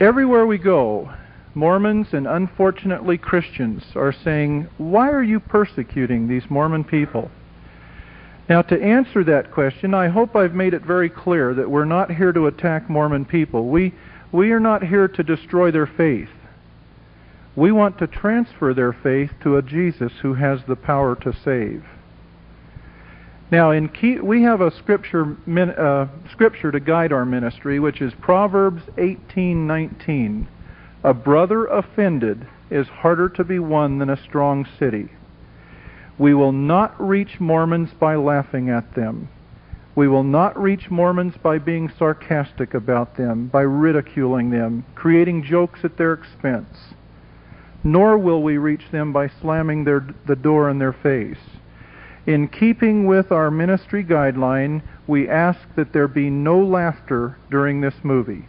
Everywhere we go, Mormons and unfortunately Christians are saying, Why are you persecuting these Mormon people? Now, to answer that question, I hope I've made it very clear that we're not here to attack Mormon people. We, we are not here to destroy their faith. We want to transfer their faith to a Jesus who has the power to save. Now, in key, we have a scripture uh, scripture to guide our ministry, which is Proverbs 18:19. A brother offended is harder to be won than a strong city. We will not reach Mormons by laughing at them. We will not reach Mormons by being sarcastic about them, by ridiculing them, creating jokes at their expense. Nor will we reach them by slamming their, the door in their face. In keeping with our ministry guideline, we ask that there be no laughter during this movie.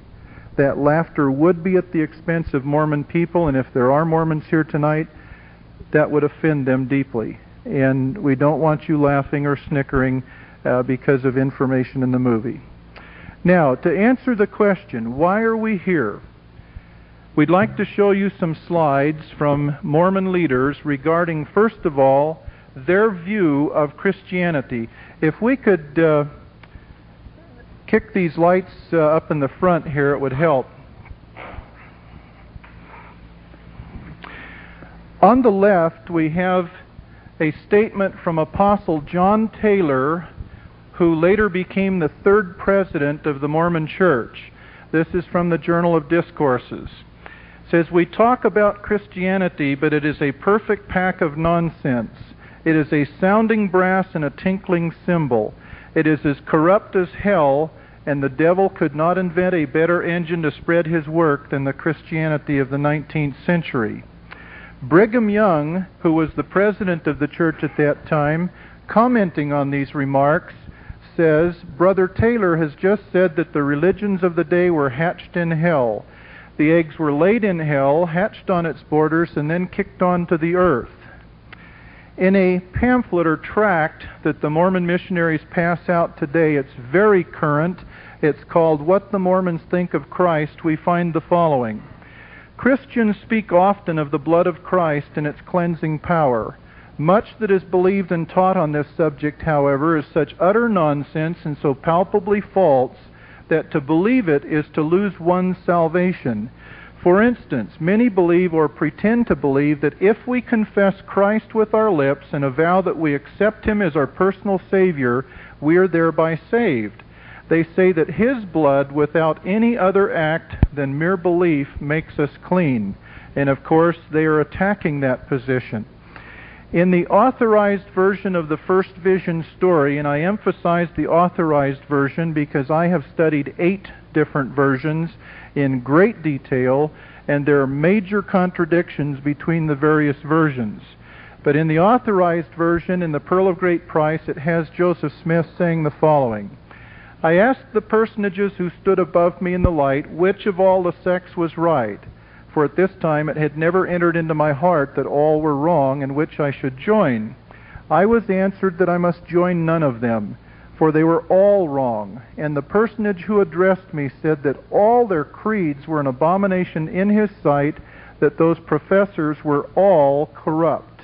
That laughter would be at the expense of Mormon people, and if there are Mormons here tonight, that would offend them deeply. And we don't want you laughing or snickering uh, because of information in the movie. Now, to answer the question, why are we here? We'd like to show you some slides from Mormon leaders regarding, first of all, their view of Christianity. If we could uh, kick these lights uh, up in the front here, it would help. On the left, we have a statement from Apostle John Taylor, who later became the third president of the Mormon Church. This is from the Journal of Discourses. It says, We talk about Christianity, but it is a perfect pack of nonsense. It is a sounding brass and a tinkling cymbal. It is as corrupt as hell, and the devil could not invent a better engine to spread his work than the Christianity of the 19th century. Brigham Young, who was the president of the church at that time, commenting on these remarks, says Brother Taylor has just said that the religions of the day were hatched in hell. The eggs were laid in hell, hatched on its borders, and then kicked onto the earth. In a pamphlet or tract that the Mormon missionaries pass out today, it's very current. It's called What the Mormons Think of Christ. We find the following Christians speak often of the blood of Christ and its cleansing power. Much that is believed and taught on this subject, however, is such utter nonsense and so palpably false that to believe it is to lose one's salvation. For instance, many believe or pretend to believe that if we confess Christ with our lips and avow that we accept Him as our personal Savior, we are thereby saved. They say that His blood, without any other act than mere belief, makes us clean. And of course, they are attacking that position. In the authorized version of the first vision story, and I emphasize the authorized version because I have studied eight different versions in great detail, and there are major contradictions between the various versions. But in the authorized version, in the Pearl of Great Price, it has Joseph Smith saying the following I asked the personages who stood above me in the light which of all the sects was right, for at this time it had never entered into my heart that all were wrong and which I should join. I was answered that I must join none of them for they were all wrong. And the personage who addressed me said that all their creeds were an abomination in his sight, that those professors were all corrupt.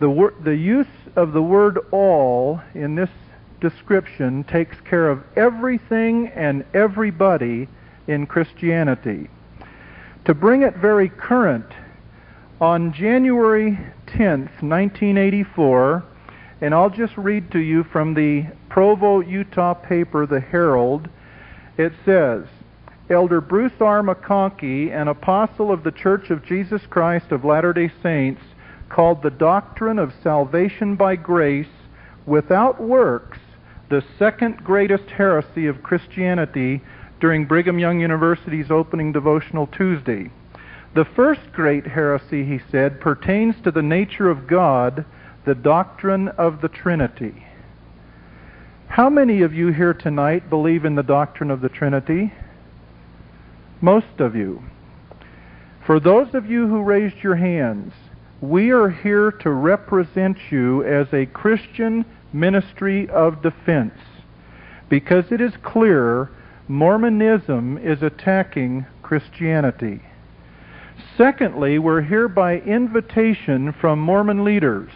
The, wor- the use of the word all in this description takes care of everything and everybody in Christianity. To bring it very current, on January 10th, 1984, and I'll just read to you from the Provo, Utah paper, The Herald. It says, Elder Bruce R. McConkie, an apostle of the Church of Jesus Christ of Latter-day Saints, called the doctrine of salvation by grace without works the second greatest heresy of Christianity during Brigham Young University's opening devotional Tuesday. The first great heresy, he said, pertains to the nature of God the doctrine of the Trinity. How many of you here tonight believe in the doctrine of the Trinity? Most of you. For those of you who raised your hands, we are here to represent you as a Christian ministry of defense because it is clear Mormonism is attacking Christianity. Secondly, we're here by invitation from Mormon leaders.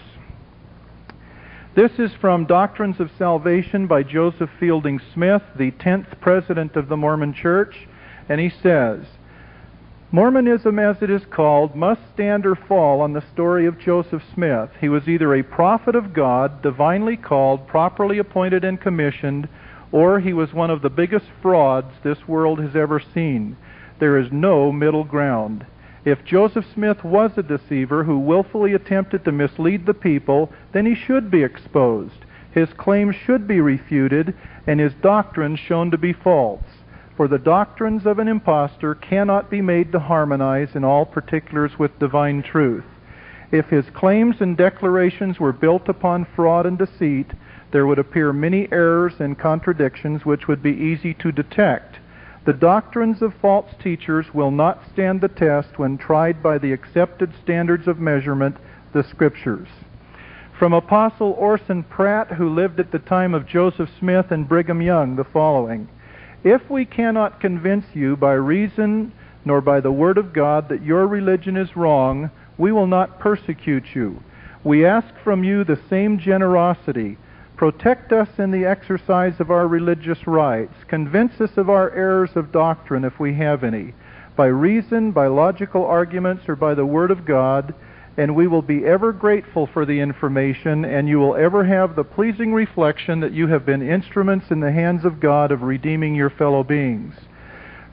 This is from Doctrines of Salvation by Joseph Fielding Smith, the 10th president of the Mormon Church, and he says, Mormonism, as it is called, must stand or fall on the story of Joseph Smith. He was either a prophet of God, divinely called, properly appointed and commissioned, or he was one of the biggest frauds this world has ever seen. There is no middle ground. If Joseph Smith was a deceiver who willfully attempted to mislead the people, then he should be exposed. His claims should be refuted, and his doctrines shown to be false. For the doctrines of an impostor cannot be made to harmonize in all particulars with divine truth. If his claims and declarations were built upon fraud and deceit, there would appear many errors and contradictions which would be easy to detect. The doctrines of false teachers will not stand the test when tried by the accepted standards of measurement, the Scriptures. From Apostle Orson Pratt, who lived at the time of Joseph Smith and Brigham Young, the following. If we cannot convince you by reason nor by the Word of God that your religion is wrong, we will not persecute you. We ask from you the same generosity. Protect us in the exercise of our religious rights. Convince us of our errors of doctrine if we have any, by reason, by logical arguments, or by the Word of God and we will be ever grateful for the information, and you will ever have the pleasing reflection that you have been instruments in the hands of God of redeeming your fellow beings.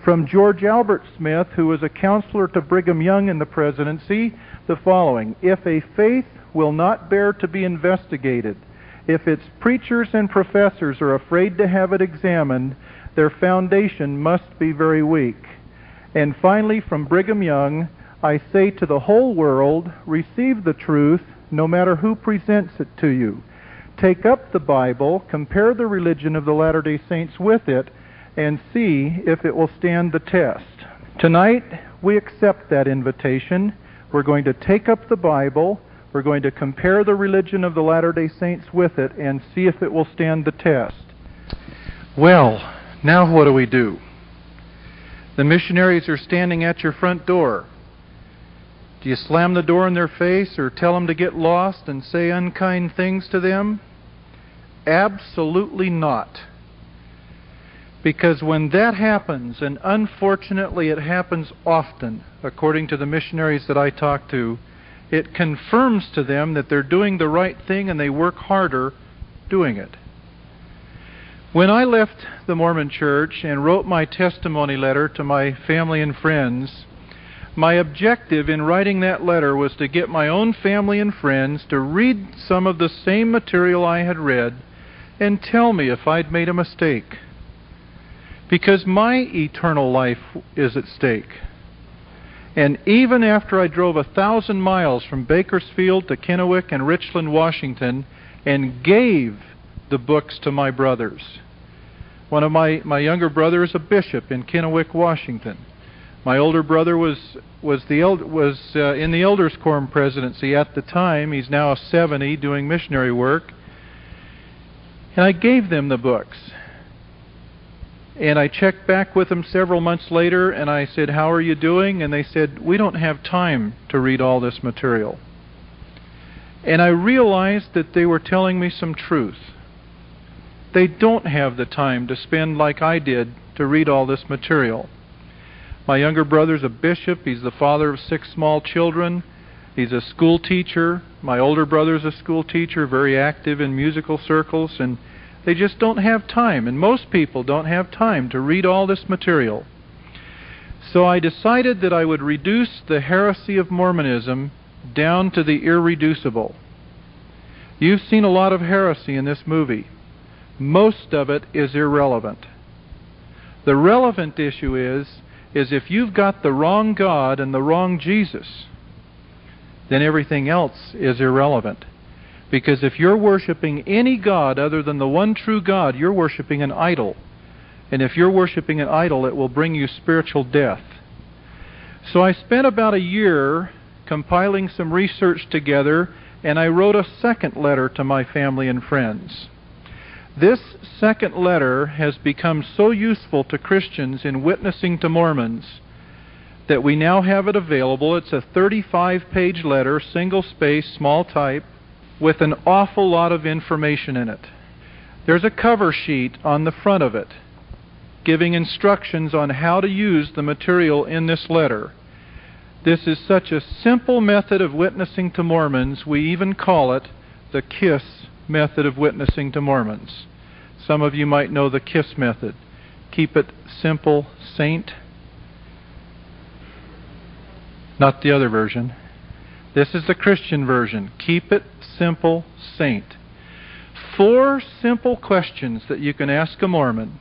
From George Albert Smith, who was a counselor to Brigham Young in the presidency, the following If a faith will not bear to be investigated, if its preachers and professors are afraid to have it examined, their foundation must be very weak. And finally, from Brigham Young, I say to the whole world, receive the truth, no matter who presents it to you. Take up the Bible, compare the religion of the Latter day Saints with it, and see if it will stand the test. Tonight, we accept that invitation. We're going to take up the Bible, we're going to compare the religion of the Latter day Saints with it, and see if it will stand the test. Well, now what do we do? The missionaries are standing at your front door. Do you slam the door in their face or tell them to get lost and say unkind things to them? Absolutely not. Because when that happens, and unfortunately it happens often, according to the missionaries that I talk to, it confirms to them that they're doing the right thing and they work harder doing it. When I left the Mormon Church and wrote my testimony letter to my family and friends, my objective in writing that letter was to get my own family and friends to read some of the same material I had read and tell me if I'd made a mistake. Because my eternal life is at stake. And even after I drove a thousand miles from Bakersfield to Kennewick and Richland, Washington, and gave the books to my brothers, one of my, my younger brothers is a bishop in Kennewick, Washington. My older brother was was the was uh, in the elders quorum presidency at the time. He's now 70 doing missionary work. And I gave them the books. And I checked back with them several months later and I said, "How are you doing?" And they said, "We don't have time to read all this material." And I realized that they were telling me some truth. They don't have the time to spend like I did to read all this material. My younger brother's a bishop. He's the father of six small children. He's a school teacher. My older brother's a school teacher, very active in musical circles, and they just don't have time. And most people don't have time to read all this material. So I decided that I would reduce the heresy of Mormonism down to the irreducible. You've seen a lot of heresy in this movie. Most of it is irrelevant. The relevant issue is is if you've got the wrong God and the wrong Jesus, then everything else is irrelevant. Because if you're worshiping any God other than the one true God, you're worshiping an idol. And if you're worshiping an idol, it will bring you spiritual death. So I spent about a year compiling some research together, and I wrote a second letter to my family and friends. This second letter has become so useful to Christians in witnessing to Mormons that we now have it available. It's a 35 page letter, single space, small type, with an awful lot of information in it. There's a cover sheet on the front of it giving instructions on how to use the material in this letter. This is such a simple method of witnessing to Mormons, we even call it the KISS method of witnessing to Mormons. Some of you might know the KISS method. Keep it simple, saint. Not the other version. This is the Christian version. Keep it simple, saint. Four simple questions that you can ask a Mormon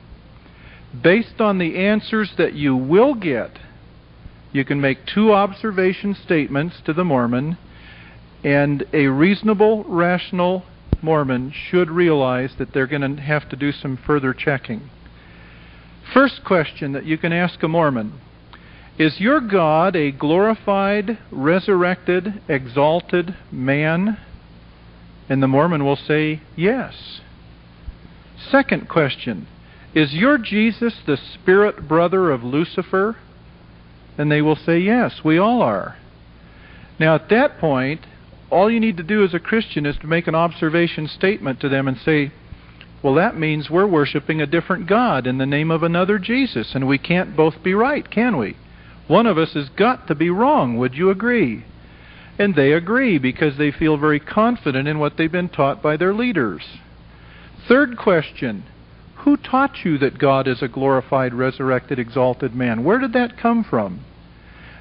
based on the answers that you will get, you can make two observation statements to the Mormon, and a reasonable, rational Mormon should realize that they're going to have to do some further checking. First question that you can ask a Mormon Is your God a glorified, resurrected, exalted man? And the Mormon will say, Yes. Second question is your Jesus the spirit brother of Lucifer? And they will say, Yes, we all are. Now, at that point, all you need to do as a Christian is to make an observation statement to them and say, Well, that means we're worshiping a different God in the name of another Jesus, and we can't both be right, can we? One of us has got to be wrong. Would you agree? And they agree because they feel very confident in what they've been taught by their leaders. Third question who taught you that God is a glorified, resurrected, exalted man? Where did that come from?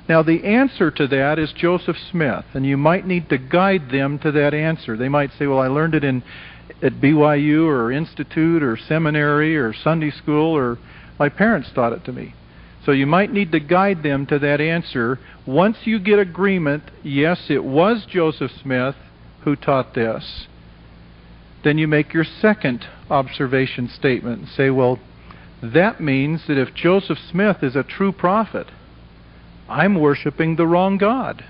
Now, the answer to that is Joseph Smith, and you might need to guide them to that answer. They might say, Well, I learned it in at BYU or Institute or seminary or Sunday school, or my parents taught it to me. So you might need to guide them to that answer. Once you get agreement, yes, it was Joseph Smith who taught this, then you make your second observation statement and say, well, that means that if Joseph Smith is a true prophet, I'm worshiping the wrong God.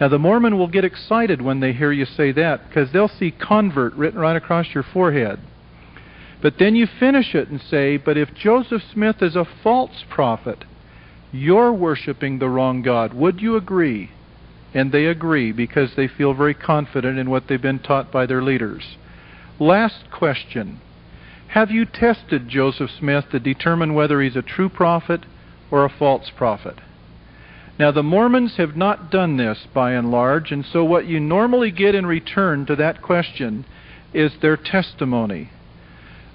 Now, the Mormon will get excited when they hear you say that because they'll see convert written right across your forehead. But then you finish it and say, but if Joseph Smith is a false prophet, you're worshiping the wrong God. Would you agree? and they agree because they feel very confident in what they've been taught by their leaders. Last question Have you tested Joseph Smith to determine whether he's a true prophet or a false prophet? Now, the Mormons have not done this by and large, and so what you normally get in return to that question is their testimony.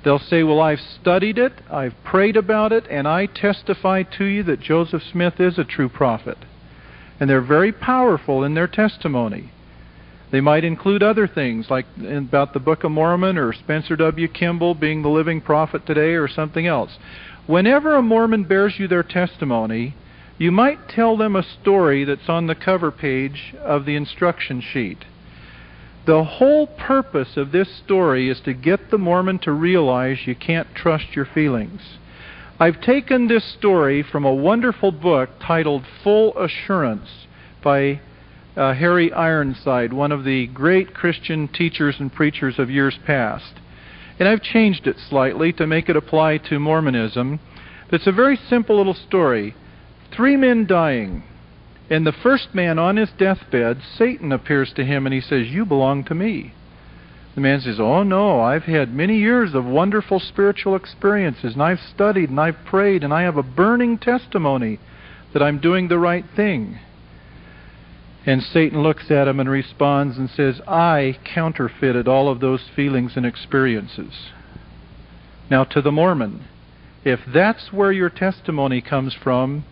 They'll say, Well, I've studied it, I've prayed about it, and I testify to you that Joseph Smith is a true prophet and they're very powerful in their testimony. They might include other things, like about the Book of Mormon or Spencer W. Kimball being the living prophet today or something else. Whenever a Mormon bears you their testimony, you might tell them a story that's on the cover page of the instruction sheet. The whole purpose of this story is to get the Mormon to realize you can't trust your feelings. I've taken this story from a wonderful book titled Full Assurance by uh, Harry Ironside, one of the great Christian teachers and preachers of years past. And I've changed it slightly to make it apply to Mormonism. It's a very simple little story. Three men dying. And the first man on his deathbed, Satan appears to him and he says, You belong to me. The man says, Oh no, I've had many years of wonderful spiritual experiences, and I've studied and I've prayed, and I have a burning testimony that I'm doing the right thing. And Satan looks at him and responds and says, I counterfeited all of those feelings and experiences. Now, to the Mormon, if that's where your testimony comes from,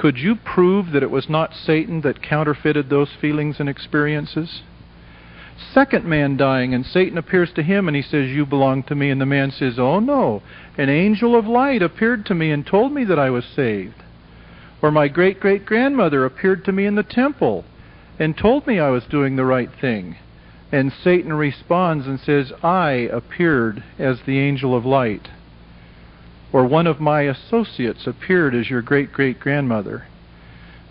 could you prove that it was not Satan that counterfeited those feelings and experiences? second man dying, and Satan appears to him and he says, You belong to me. And the man says, Oh no, an angel of light appeared to me and told me that I was saved. Or my great great grandmother appeared to me in the temple and told me I was doing the right thing. And Satan responds and says, I appeared as the angel of light. Or one of my associates appeared as your great great grandmother.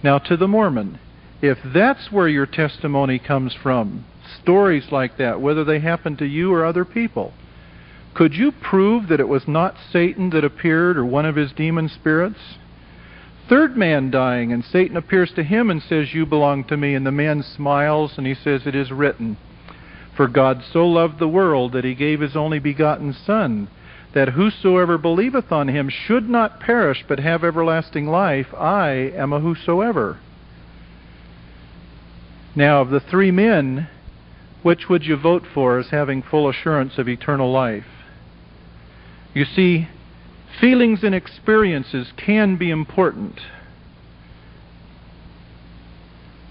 Now, to the Mormon, if that's where your testimony comes from, stories like that, whether they happen to you or other people. Could you prove that it was not Satan that appeared or one of his demon spirits? third man dying, and Satan appears to him and says, You belong to me. And the man smiles and he says, It is written, For God so loved the world that he gave his only begotten Son, that whosoever believeth on him should not perish but have everlasting life. I am a whosoever. Now, of the three men, which would you vote for as having full assurance of eternal life? You see, feelings and experiences can be important.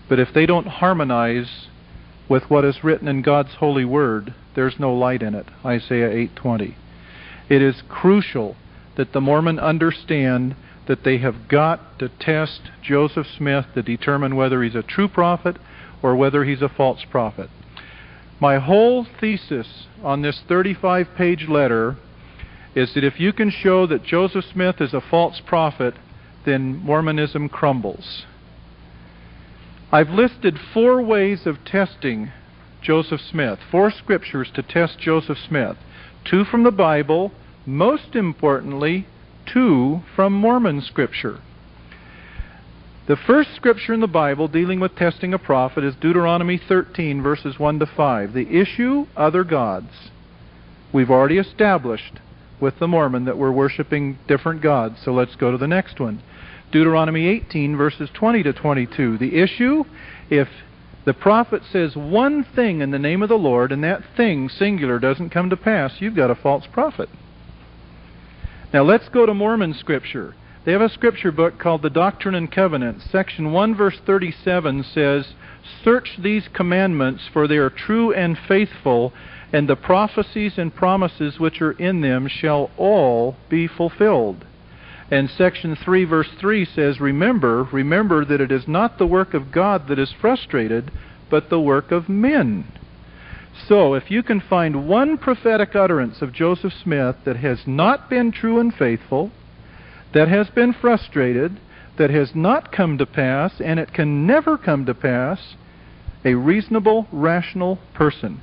But if they don't harmonize with what is written in God's holy word, there's no light in it. Isaiah 8:20. It is crucial that the Mormon understand that they have got to test Joseph Smith to determine whether he's a true prophet or whether he's a false prophet. My whole thesis on this 35 page letter is that if you can show that Joseph Smith is a false prophet, then Mormonism crumbles. I've listed four ways of testing Joseph Smith, four scriptures to test Joseph Smith two from the Bible, most importantly, two from Mormon scripture. The first scripture in the Bible dealing with testing a prophet is Deuteronomy 13, verses 1 to 5. The issue, other gods. We've already established with the Mormon that we're worshiping different gods, so let's go to the next one. Deuteronomy 18, verses 20 to 22. The issue, if the prophet says one thing in the name of the Lord and that thing, singular, doesn't come to pass, you've got a false prophet. Now let's go to Mormon scripture. They have a scripture book called the Doctrine and Covenants. Section 1, verse 37 says, Search these commandments, for they are true and faithful, and the prophecies and promises which are in them shall all be fulfilled. And section 3, verse 3 says, Remember, remember that it is not the work of God that is frustrated, but the work of men. So, if you can find one prophetic utterance of Joseph Smith that has not been true and faithful, that has been frustrated, that has not come to pass, and it can never come to pass, a reasonable, rational person,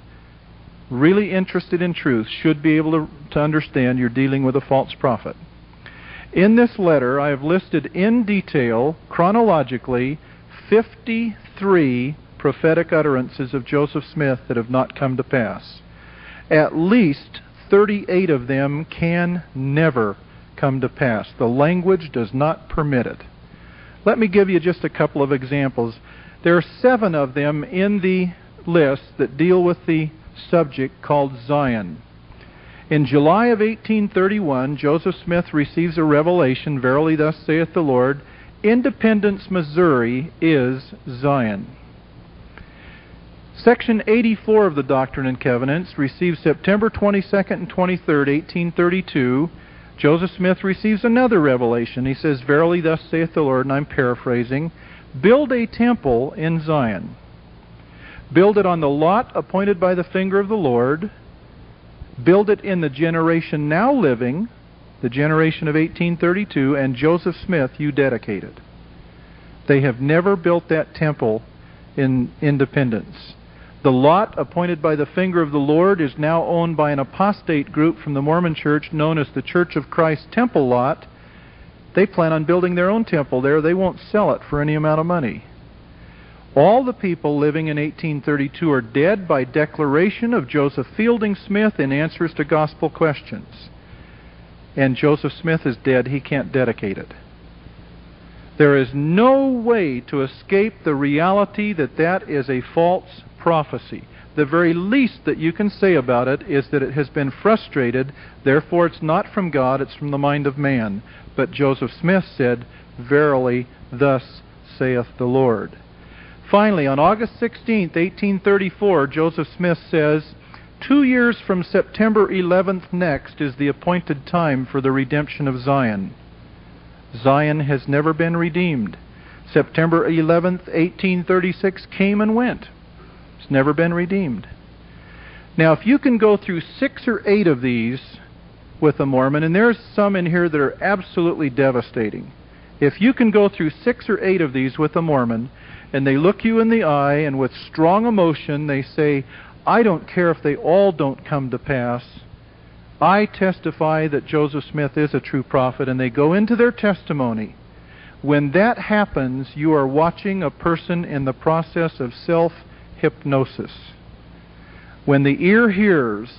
really interested in truth, should be able to, to understand you're dealing with a false prophet. In this letter, I have listed in detail, chronologically, 53 prophetic utterances of Joseph Smith that have not come to pass. At least 38 of them can never come to pass. The language does not permit it. Let me give you just a couple of examples. There are seven of them in the list that deal with the subject called Zion. In July of 1831, Joseph Smith receives a revelation Verily, thus saith the Lord, Independence, Missouri is Zion. Section 84 of the Doctrine and Covenants receives September 22nd and 23rd, 1832 Joseph Smith receives another revelation. He says, Verily, thus saith the Lord, and I'm paraphrasing, build a temple in Zion. Build it on the lot appointed by the finger of the Lord. Build it in the generation now living, the generation of 1832, and Joseph Smith you dedicated. They have never built that temple in independence. The lot appointed by the finger of the Lord is now owned by an apostate group from the Mormon Church known as the Church of Christ Temple Lot. They plan on building their own temple there. They won't sell it for any amount of money. All the people living in 1832 are dead by declaration of Joseph Fielding Smith in answers to gospel questions. And Joseph Smith is dead. He can't dedicate it. There is no way to escape the reality that that is a false prophecy. The very least that you can say about it is that it has been frustrated, therefore it's not from God, it's from the mind of man. But Joseph Smith said, Verily, thus saith the Lord. Finally, on August 16, 1834, Joseph Smith says, Two years from September 11th next is the appointed time for the redemption of Zion. Zion has never been redeemed. September 11th, 1836 came and went. It's never been redeemed. Now, if you can go through six or eight of these with a Mormon, and there's some in here that are absolutely devastating. If you can go through six or eight of these with a Mormon, and they look you in the eye, and with strong emotion they say, I don't care if they all don't come to pass. I testify that Joseph Smith is a true prophet, and they go into their testimony When that happens, you are watching a person in the process of self hypnosis. When the ear hears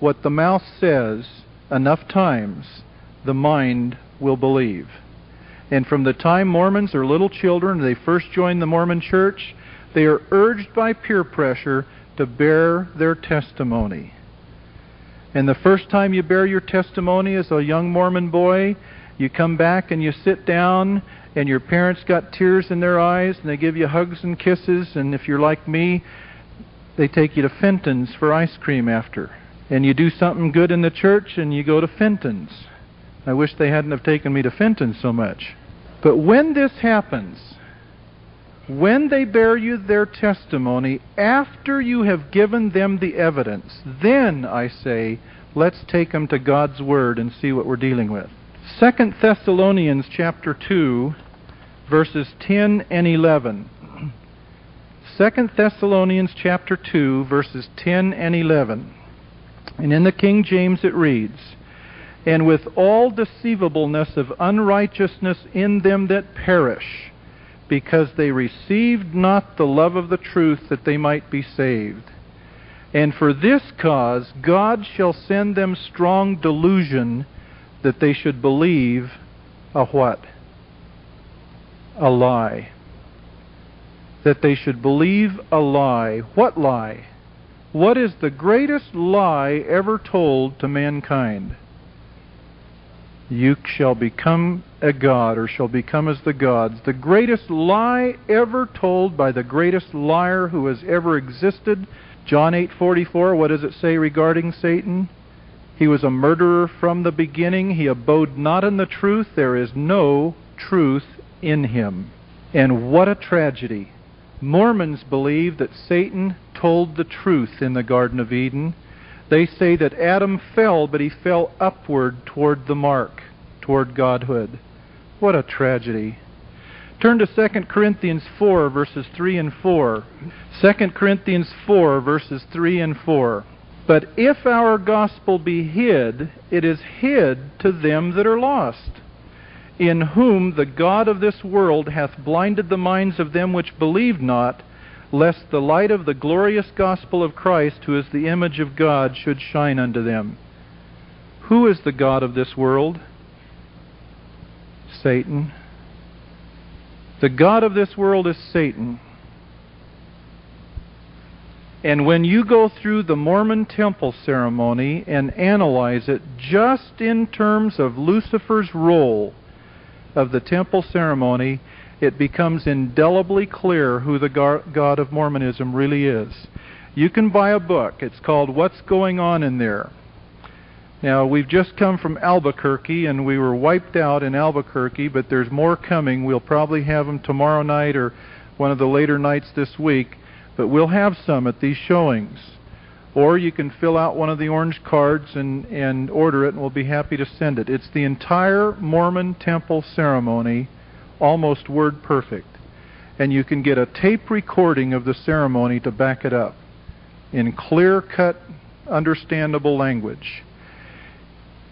what the mouth says enough times, the mind will believe. And from the time Mormons are little children, they first join the Mormon church, they are urged by peer pressure to bear their testimony. And the first time you bear your testimony as a young Mormon boy, you come back and you sit down, and your parents got tears in their eyes, and they give you hugs and kisses, and if you're like me, they take you to Fenton's for ice cream after. And you do something good in the church, and you go to Fenton's. I wish they hadn't have taken me to Fenton so much. But when this happens, when they bear you their testimony after you have given them the evidence, then I say, let's take them to God's word and see what we're dealing with. 2 Thessalonians chapter 2 verses 10 and 11. 2 Thessalonians chapter 2 verses 10 and 11. And in the King James it reads, and with all deceivableness of unrighteousness in them that perish, because they received not the love of the truth that they might be saved. And for this cause God shall send them strong delusion that they should believe a what? A lie. That they should believe a lie. What lie? What is the greatest lie ever told to mankind? You shall become a god or shall become as the gods. The greatest lie ever told by the greatest liar who has ever existed. John 8:44, what does it say regarding Satan? He was a murderer from the beginning. He abode not in the truth. There is no truth in him. And what a tragedy. Mormons believe that Satan told the truth in the Garden of Eden. They say that Adam fell, but he fell upward toward the mark, toward godhood. What a tragedy. Turn to 2 Corinthians 4, verses 3 and 4. 2 Corinthians 4, verses 3 and 4. But if our gospel be hid, it is hid to them that are lost, in whom the God of this world hath blinded the minds of them which believe not, lest the light of the glorious gospel of Christ, who is the image of God, should shine unto them. Who is the God of this world? Satan. The God of this world is Satan. And when you go through the Mormon temple ceremony and analyze it just in terms of Lucifer's role of the temple ceremony, it becomes indelibly clear who the God of Mormonism really is. You can buy a book. It's called What's Going On in There. Now, we've just come from Albuquerque and we were wiped out in Albuquerque, but there's more coming. We'll probably have them tomorrow night or one of the later nights this week, but we'll have some at these showings. Or you can fill out one of the orange cards and, and order it, and we'll be happy to send it. It's the entire Mormon temple ceremony almost word perfect. And you can get a tape recording of the ceremony to back it up in clear cut, understandable language.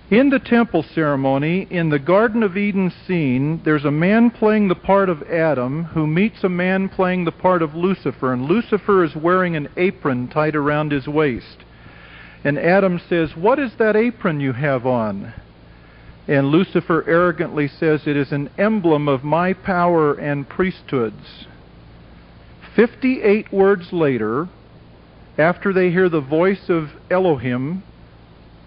In the temple ceremony, in the Garden of Eden scene, there's a man playing the part of Adam who meets a man playing the part of Lucifer, and Lucifer is wearing an apron tied around his waist. And Adam says, What is that apron you have on? And Lucifer arrogantly says, It is an emblem of my power and priesthoods. 58 words later, after they hear the voice of Elohim,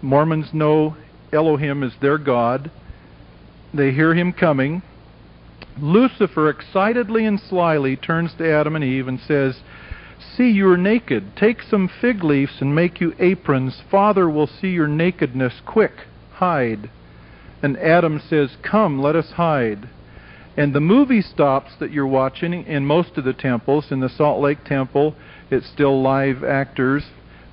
Mormons know Elohim is their God. They hear him coming. Lucifer excitedly and slyly turns to Adam and Eve and says, See, you are naked. Take some fig leaves and make you aprons. Father will see your nakedness. Quick, hide. And Adam says, Come, let us hide. And the movie stops that you're watching in most of the temples. In the Salt Lake Temple, it's still live actors.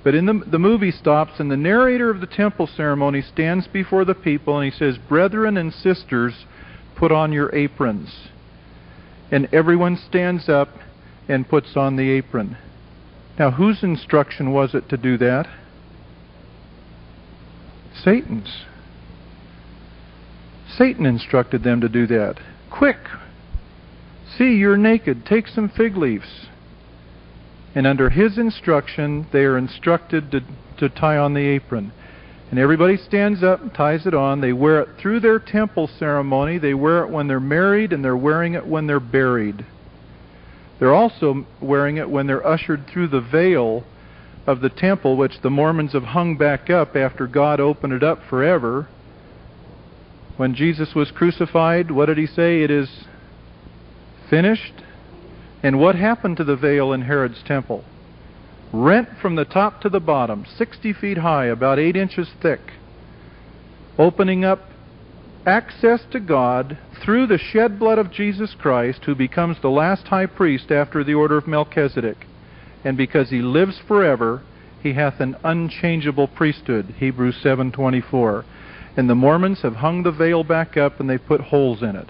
But in the, the movie stops, and the narrator of the temple ceremony stands before the people and he says, Brethren and sisters, put on your aprons. And everyone stands up and puts on the apron. Now, whose instruction was it to do that? Satan's. Satan instructed them to do that. Quick, See, you're naked. Take some fig leaves. And under his instruction, they are instructed to, to tie on the apron. And everybody stands up and ties it on. They wear it through their temple ceremony. They wear it when they're married, and they're wearing it when they're buried. They're also wearing it when they're ushered through the veil of the temple, which the Mormons have hung back up after God opened it up forever. When Jesus was crucified, what did he say? It is finished. And what happened to the veil in Herod's temple? rent from the top to the bottom, 60 feet high, about 8 inches thick, opening up access to God through the shed blood of Jesus Christ, who becomes the last high priest after the order of Melchizedek. And because he lives forever, he hath an unchangeable priesthood, Hebrews 7:24. And the Mormons have hung the veil back up and they put holes in it.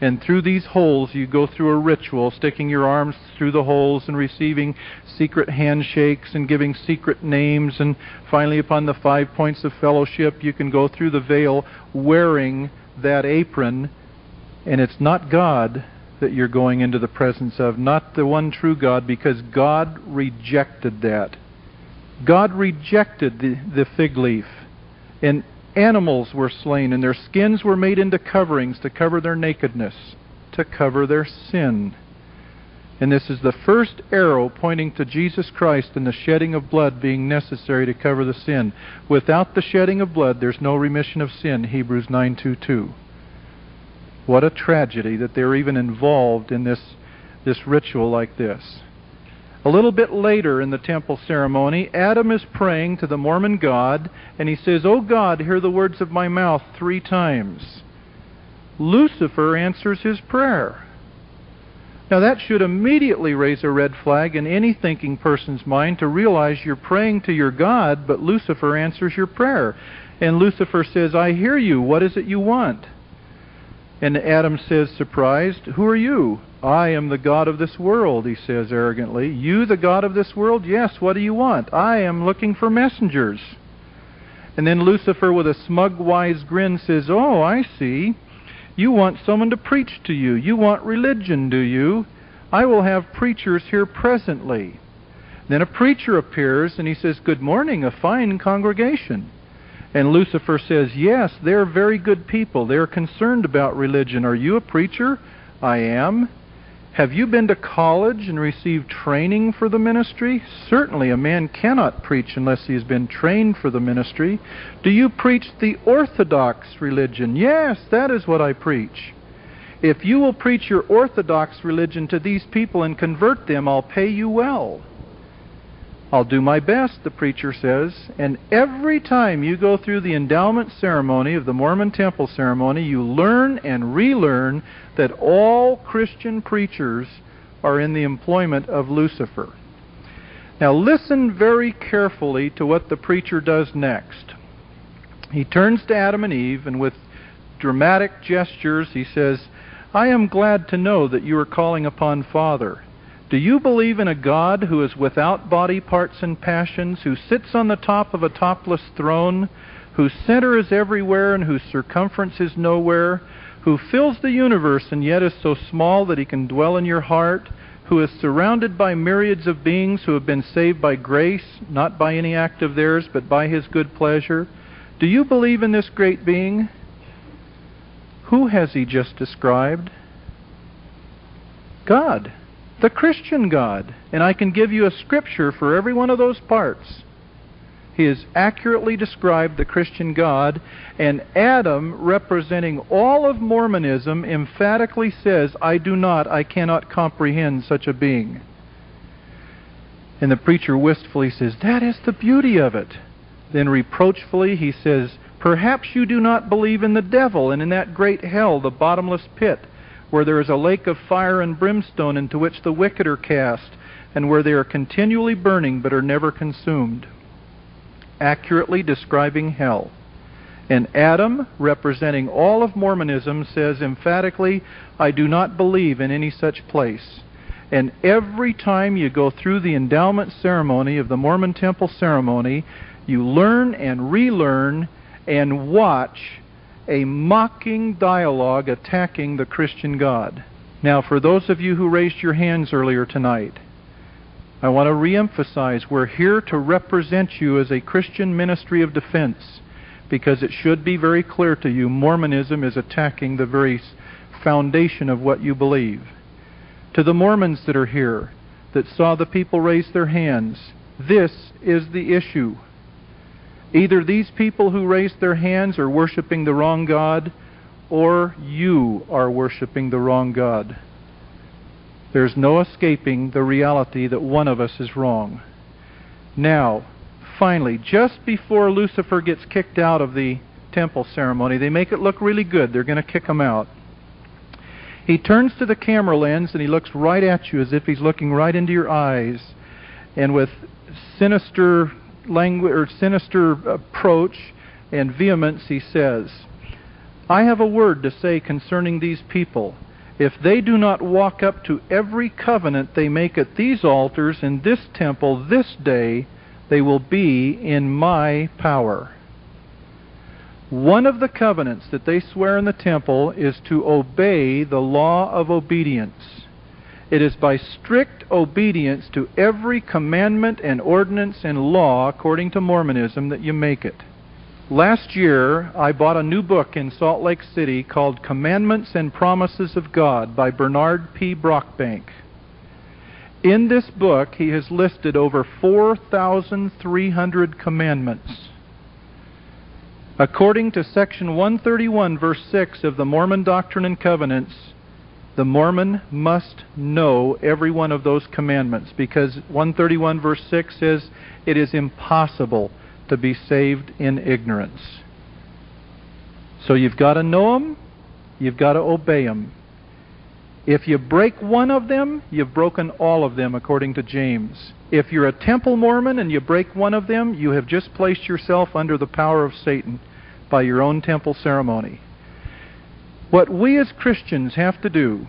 And through these holes, you go through a ritual, sticking your arms through the holes and receiving secret handshakes and giving secret names. And finally, upon the five points of fellowship, you can go through the veil wearing that apron. And it's not God that you're going into the presence of, not the one true God, because God rejected that. God rejected the, the fig leaf. And Animals were slain, and their skins were made into coverings to cover their nakedness, to cover their sin. And this is the first arrow pointing to Jesus Christ and the shedding of blood being necessary to cover the sin. Without the shedding of blood, there's no remission of sin, Hebrews 9:22. What a tragedy that they're even involved in this, this ritual like this. A little bit later in the temple ceremony, Adam is praying to the Mormon God, and he says, O God, hear the words of my mouth three times. Lucifer answers his prayer. Now, that should immediately raise a red flag in any thinking person's mind to realize you're praying to your God, but Lucifer answers your prayer. And Lucifer says, I hear you. What is it you want? And Adam says, surprised, Who are you? I am the God of this world, he says arrogantly. You, the God of this world? Yes, what do you want? I am looking for messengers. And then Lucifer, with a smug, wise grin, says, Oh, I see. You want someone to preach to you. You want religion, do you? I will have preachers here presently. Then a preacher appears and he says, Good morning, a fine congregation. And Lucifer says, Yes, they're very good people. They're concerned about religion. Are you a preacher? I am. Have you been to college and received training for the ministry? Certainly, a man cannot preach unless he has been trained for the ministry. Do you preach the Orthodox religion? Yes, that is what I preach. If you will preach your Orthodox religion to these people and convert them, I'll pay you well. I'll do my best, the preacher says. And every time you go through the endowment ceremony of the Mormon temple ceremony, you learn and relearn that all Christian preachers are in the employment of Lucifer. Now listen very carefully to what the preacher does next. He turns to Adam and Eve and with dramatic gestures he says, I am glad to know that you are calling upon Father. Do you believe in a God who is without body parts and passions, who sits on the top of a topless throne, whose center is everywhere and whose circumference is nowhere, who fills the universe and yet is so small that he can dwell in your heart, who is surrounded by myriads of beings who have been saved by grace, not by any act of theirs, but by his good pleasure? Do you believe in this great being? Who has he just described? God the Christian God. And I can give you a scripture for every one of those parts. He has accurately described the Christian God, and Adam, representing all of Mormonism, emphatically says, I do not, I cannot comprehend such a being. And the preacher wistfully says, That is the beauty of it. Then reproachfully he says, Perhaps you do not believe in the devil and in that great hell, the bottomless pit where there is a lake of fire and brimstone into which the wicked are cast, and where they are continually burning but are never consumed. Accurately describing hell. And Adam, representing all of Mormonism, says emphatically, I do not believe in any such place. And every time you go through the endowment ceremony of the Mormon temple ceremony, you learn and relearn and watch a mocking dialogue attacking the Christian God. Now, for those of you who raised your hands earlier tonight, I want to reemphasize we're here to represent you as a Christian ministry of defense because it should be very clear to you Mormonism is attacking the very foundation of what you believe. To the Mormons that are here, that saw the people raise their hands, this is the issue. Either these people who raised their hands are worshiping the wrong God, or you are worshiping the wrong God. There's no escaping the reality that one of us is wrong. Now, finally, just before Lucifer gets kicked out of the temple ceremony, they make it look really good. They're going to kick him out. He turns to the camera lens and he looks right at you as if he's looking right into your eyes. And with sinister language or sinister approach and vehemence, he says, I have a word to say concerning these people. If they do not walk up to every covenant they make at these altars in this temple this day, they will be in my power. One of the covenants that they swear in the temple is to obey the law of obedience. It is by strict obedience to every commandment and ordinance and law according to Mormonism that you make it. Last year, I bought a new book in Salt Lake City called Commandments and Promises of God by Bernard P. Brockbank. In this book, he has listed over 4,300 commandments. According to section 131, verse 6 of the Mormon Doctrine and Covenants, the Mormon must know every one of those commandments because 131, verse 6 says it is impossible to be saved in ignorance. So you've got to know them, you've got to obey them. If you break one of them, you've broken all of them, according to James. If you're a temple Mormon and you break one of them, you have just placed yourself under the power of Satan by your own temple ceremony. What we as Christians have to do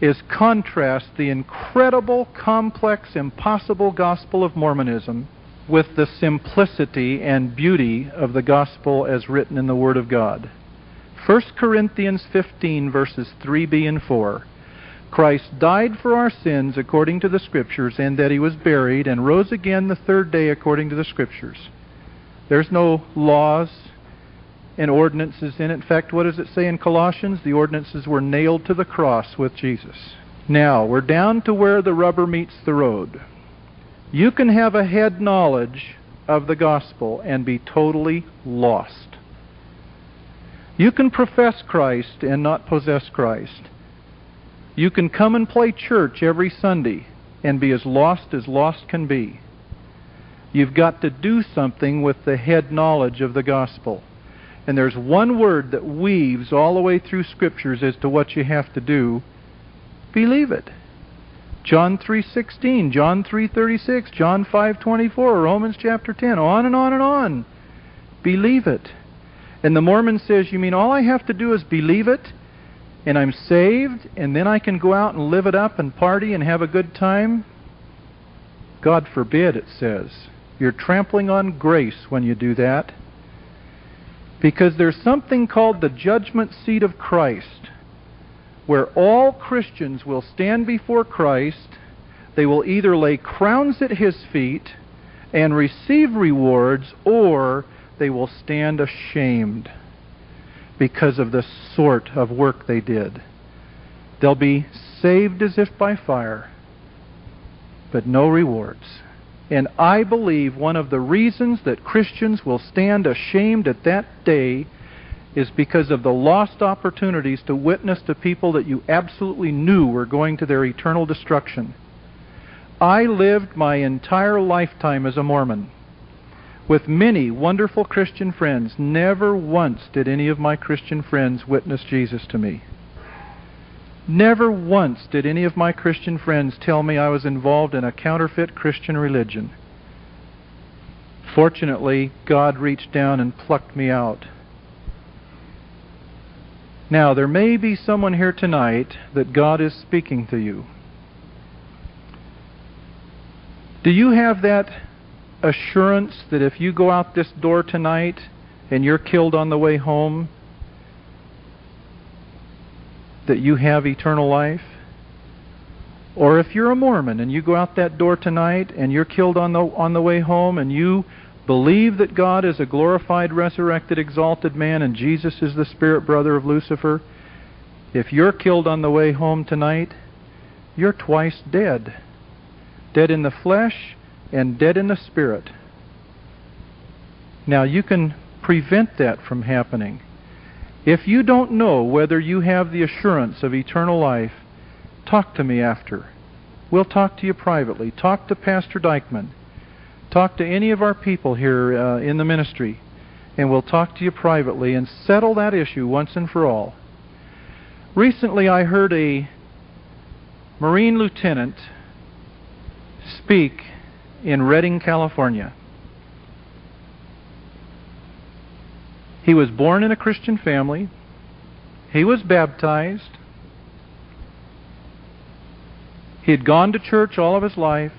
is contrast the incredible, complex, impossible gospel of Mormonism with the simplicity and beauty of the gospel as written in the Word of God. 1 Corinthians 15, verses 3b and 4. Christ died for our sins according to the Scriptures, and that he was buried, and rose again the third day according to the Scriptures. There's no laws and ordinances in. In fact, what does it say in Colossians? The ordinances were nailed to the cross with Jesus. Now, we're down to where the rubber meets the road. You can have a head knowledge of the gospel and be totally lost. You can profess Christ and not possess Christ. You can come and play church every Sunday and be as lost as lost can be. You've got to do something with the head knowledge of the gospel. And there's one word that weaves all the way through scriptures as to what you have to do. Believe it. John 3:16, John 3:36, John 5:24, Romans chapter 10, on and on and on. Believe it. And the Mormon says, "You mean all I have to do is believe it?" and I'm saved, and then I can go out and live it up and party and have a good time? God forbid, it says. You're trampling on grace when you do that. Because there's something called the judgment seat of Christ, where all Christians will stand before Christ. They will either lay crowns at his feet and receive rewards, or they will stand ashamed because of the sort of work they did. They'll be saved as if by fire, but no rewards. And I believe one of the reasons that Christians will stand ashamed at that day is because of the lost opportunities to witness to people that you absolutely knew were going to their eternal destruction. I lived my entire lifetime as a Mormon with many wonderful Christian friends. Never once did any of my Christian friends witness Jesus to me. Never once did any of my Christian friends tell me I was involved in a counterfeit Christian religion. Fortunately, God reached down and plucked me out. Now, there may be someone here tonight that God is speaking to you. Do you have that assurance that if you go out this door tonight and you're killed on the way home, that you have eternal life? Or if you're a Mormon and you go out that door tonight and you're killed on the on the way home and you believe that God is a glorified, resurrected, exalted man and Jesus is the spirit brother of Lucifer, if you're killed on the way home tonight, you're twice dead. Dead in the flesh and dead in the spirit. Now you can prevent that from happening. If you don't know whether you have the assurance of eternal life, talk to me after. We'll talk to you privately. Talk to Pastor Dykeman. Talk to any of our people here uh, in the ministry, and we'll talk to you privately and settle that issue once and for all. Recently, I heard a Marine lieutenant speak in Redding, California. He was born in a Christian family. He was baptized. He had gone to church all of his life.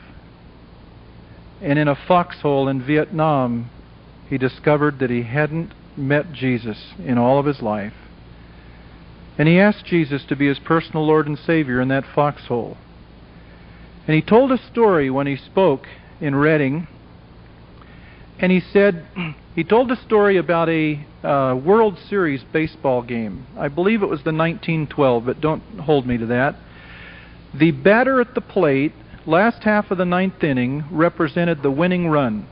And in a foxhole in Vietnam, he discovered that he hadn't met Jesus in all of his life. And he asked Jesus to be his personal Lord and Savior in that foxhole. And he told a story when he spoke in Redding. And he said, he told a story about a uh, World Series baseball game. I believe it was the 1912, but don't hold me to that. The batter at the plate, last half of the ninth inning, represented the winning run.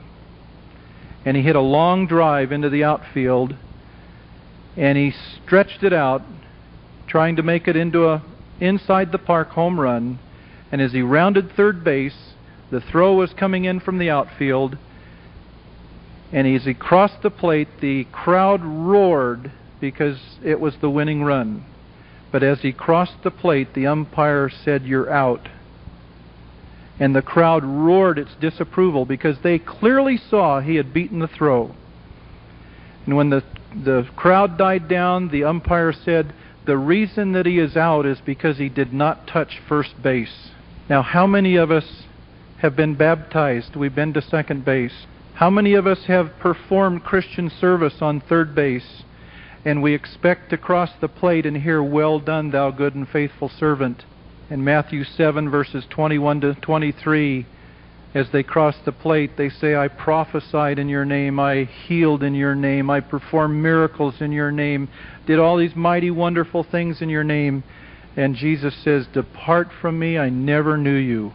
And he hit a long drive into the outfield, and he stretched it out, trying to make it into a inside the park home run. And as he rounded third base, the throw was coming in from the outfield and as he crossed the plate, the crowd roared because it was the winning run. But as he crossed the plate, the umpire said, You're out. And the crowd roared its disapproval because they clearly saw he had beaten the throw. And when the, the crowd died down, the umpire said, The reason that he is out is because he did not touch first base. Now, how many of us have been baptized? We've been to second base. How many of us have performed Christian service on third base and we expect to cross the plate and hear, Well done, thou good and faithful servant? In Matthew 7, verses 21 to 23, as they cross the plate, they say, I prophesied in your name, I healed in your name, I performed miracles in your name, did all these mighty, wonderful things in your name. And Jesus says, Depart from me, I never knew you.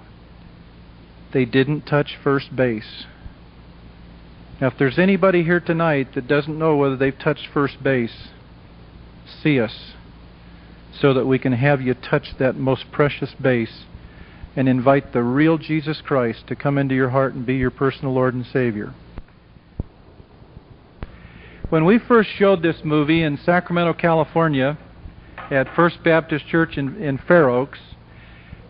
They didn't touch first base. Now, if there's anybody here tonight that doesn't know whether they've touched first base, see us so that we can have you touch that most precious base and invite the real Jesus Christ to come into your heart and be your personal Lord and Savior. When we first showed this movie in Sacramento, California, at First Baptist Church in, in Fair Oaks,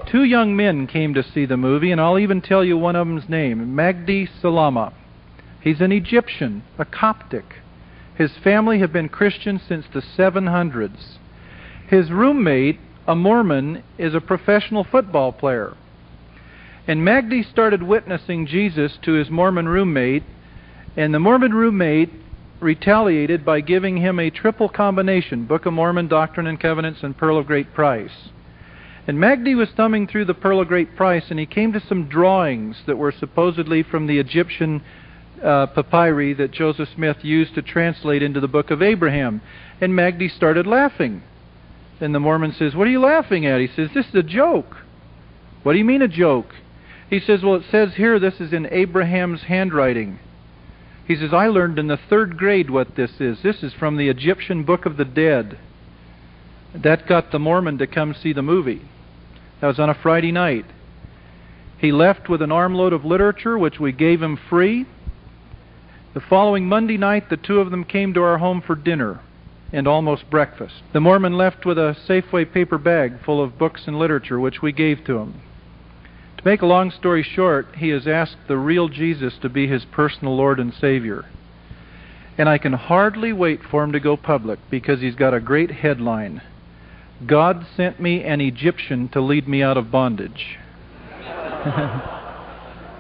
two young men came to see the movie, and I'll even tell you one of them's name Magdi Salama. He's an Egyptian, a Coptic. His family have been Christian since the 700s. His roommate, a Mormon, is a professional football player. And Magdi started witnessing Jesus to his Mormon roommate, and the Mormon roommate retaliated by giving him a triple combination Book of Mormon, Doctrine and Covenants, and Pearl of Great Price. And Magdi was thumbing through the Pearl of Great Price, and he came to some drawings that were supposedly from the Egyptian uh, papyri that Joseph Smith used to translate into the book of Abraham. And Magdi started laughing. And the Mormon says, What are you laughing at? He says, This is a joke. What do you mean a joke? He says, Well, it says here this is in Abraham's handwriting. He says, I learned in the third grade what this is. This is from the Egyptian Book of the Dead. That got the Mormon to come see the movie. That was on a Friday night. He left with an armload of literature, which we gave him free. The following Monday night, the two of them came to our home for dinner and almost breakfast. The Mormon left with a Safeway paper bag full of books and literature, which we gave to him. To make a long story short, he has asked the real Jesus to be his personal Lord and Savior. And I can hardly wait for him to go public because he's got a great headline God sent me an Egyptian to lead me out of bondage.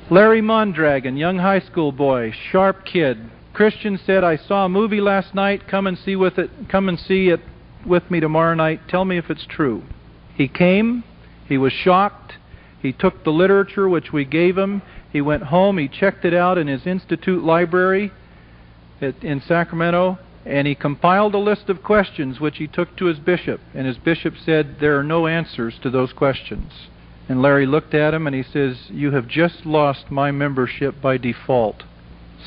Larry Mondragon, young high school boy, sharp kid. Christian said, "I saw a movie last night. Come and see with it. Come and see it with me tomorrow night. Tell me if it's true." He came. He was shocked. He took the literature which we gave him. He went home. He checked it out in his institute library at, in Sacramento, and he compiled a list of questions which he took to his bishop. And his bishop said, There are no answers to those questions. And Larry looked at him and he says, You have just lost my membership by default.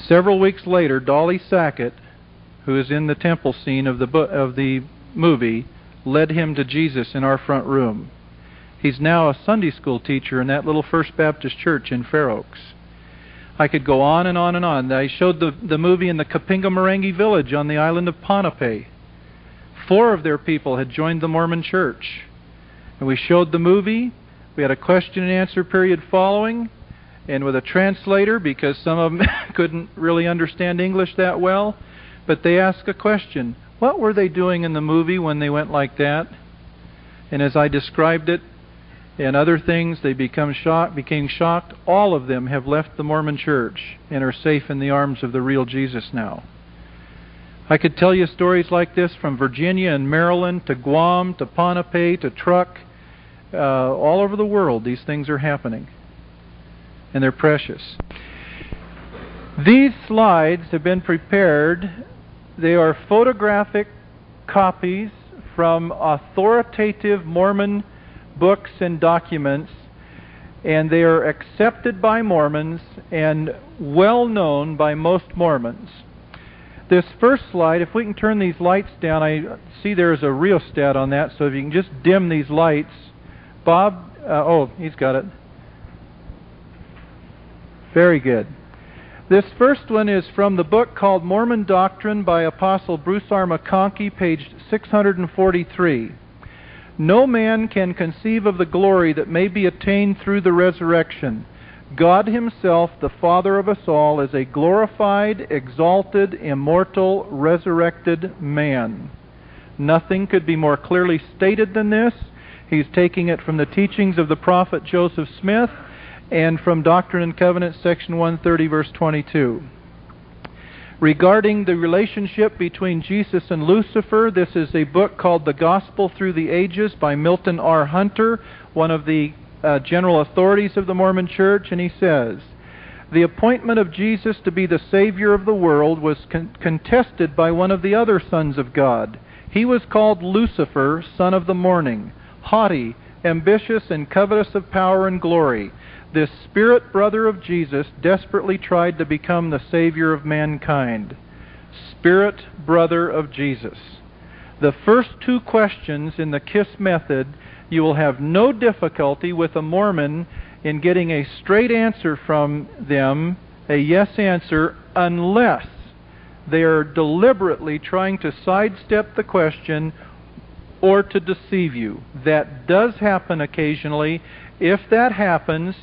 Several weeks later, Dolly Sackett, who is in the temple scene of the, of the movie, led him to Jesus in our front room. He's now a Sunday school teacher in that little First Baptist church in Fair Oaks. I could go on and on and on. I showed the, the movie in the Kapingamarangi village on the island of Ponape. Four of their people had joined the Mormon church. And we showed the movie. We had a question and answer period following, and with a translator because some of them couldn't really understand English that well. But they asked a question What were they doing in the movie when they went like that? And as I described it, and other things, they become shocked, became shocked. All of them have left the Mormon church and are safe in the arms of the real Jesus now. I could tell you stories like this from Virginia and Maryland to Guam to Ponape to Truk. Uh, all over the world, these things are happening. And they're precious. These slides have been prepared. They are photographic copies from authoritative Mormon books and documents, and they are accepted by Mormons and well known by most Mormons. This first slide, if we can turn these lights down, I see there's a rheostat on that, so if you can just dim these lights. Bob, uh, oh, he's got it. Very good. This first one is from the book called Mormon Doctrine by Apostle Bruce R. McConkie, page 643. No man can conceive of the glory that may be attained through the resurrection. God Himself, the Father of us all, is a glorified, exalted, immortal, resurrected man. Nothing could be more clearly stated than this. He's taking it from the teachings of the prophet Joseph Smith and from Doctrine and Covenants, section 130, verse 22. Regarding the relationship between Jesus and Lucifer, this is a book called The Gospel Through the Ages by Milton R. Hunter, one of the uh, general authorities of the Mormon Church, and he says, The appointment of Jesus to be the Savior of the world was con- contested by one of the other sons of God. He was called Lucifer, son of the morning, haughty, ambitious, and covetous of power and glory this spirit brother of Jesus desperately tried to become the Savior of mankind. Spirit brother of Jesus. The first two questions in the KISS method, you will have no difficulty with a Mormon in getting a straight answer from them, a yes answer, unless they are deliberately trying to sidestep the question or to deceive you. That does happen occasionally. If that happens,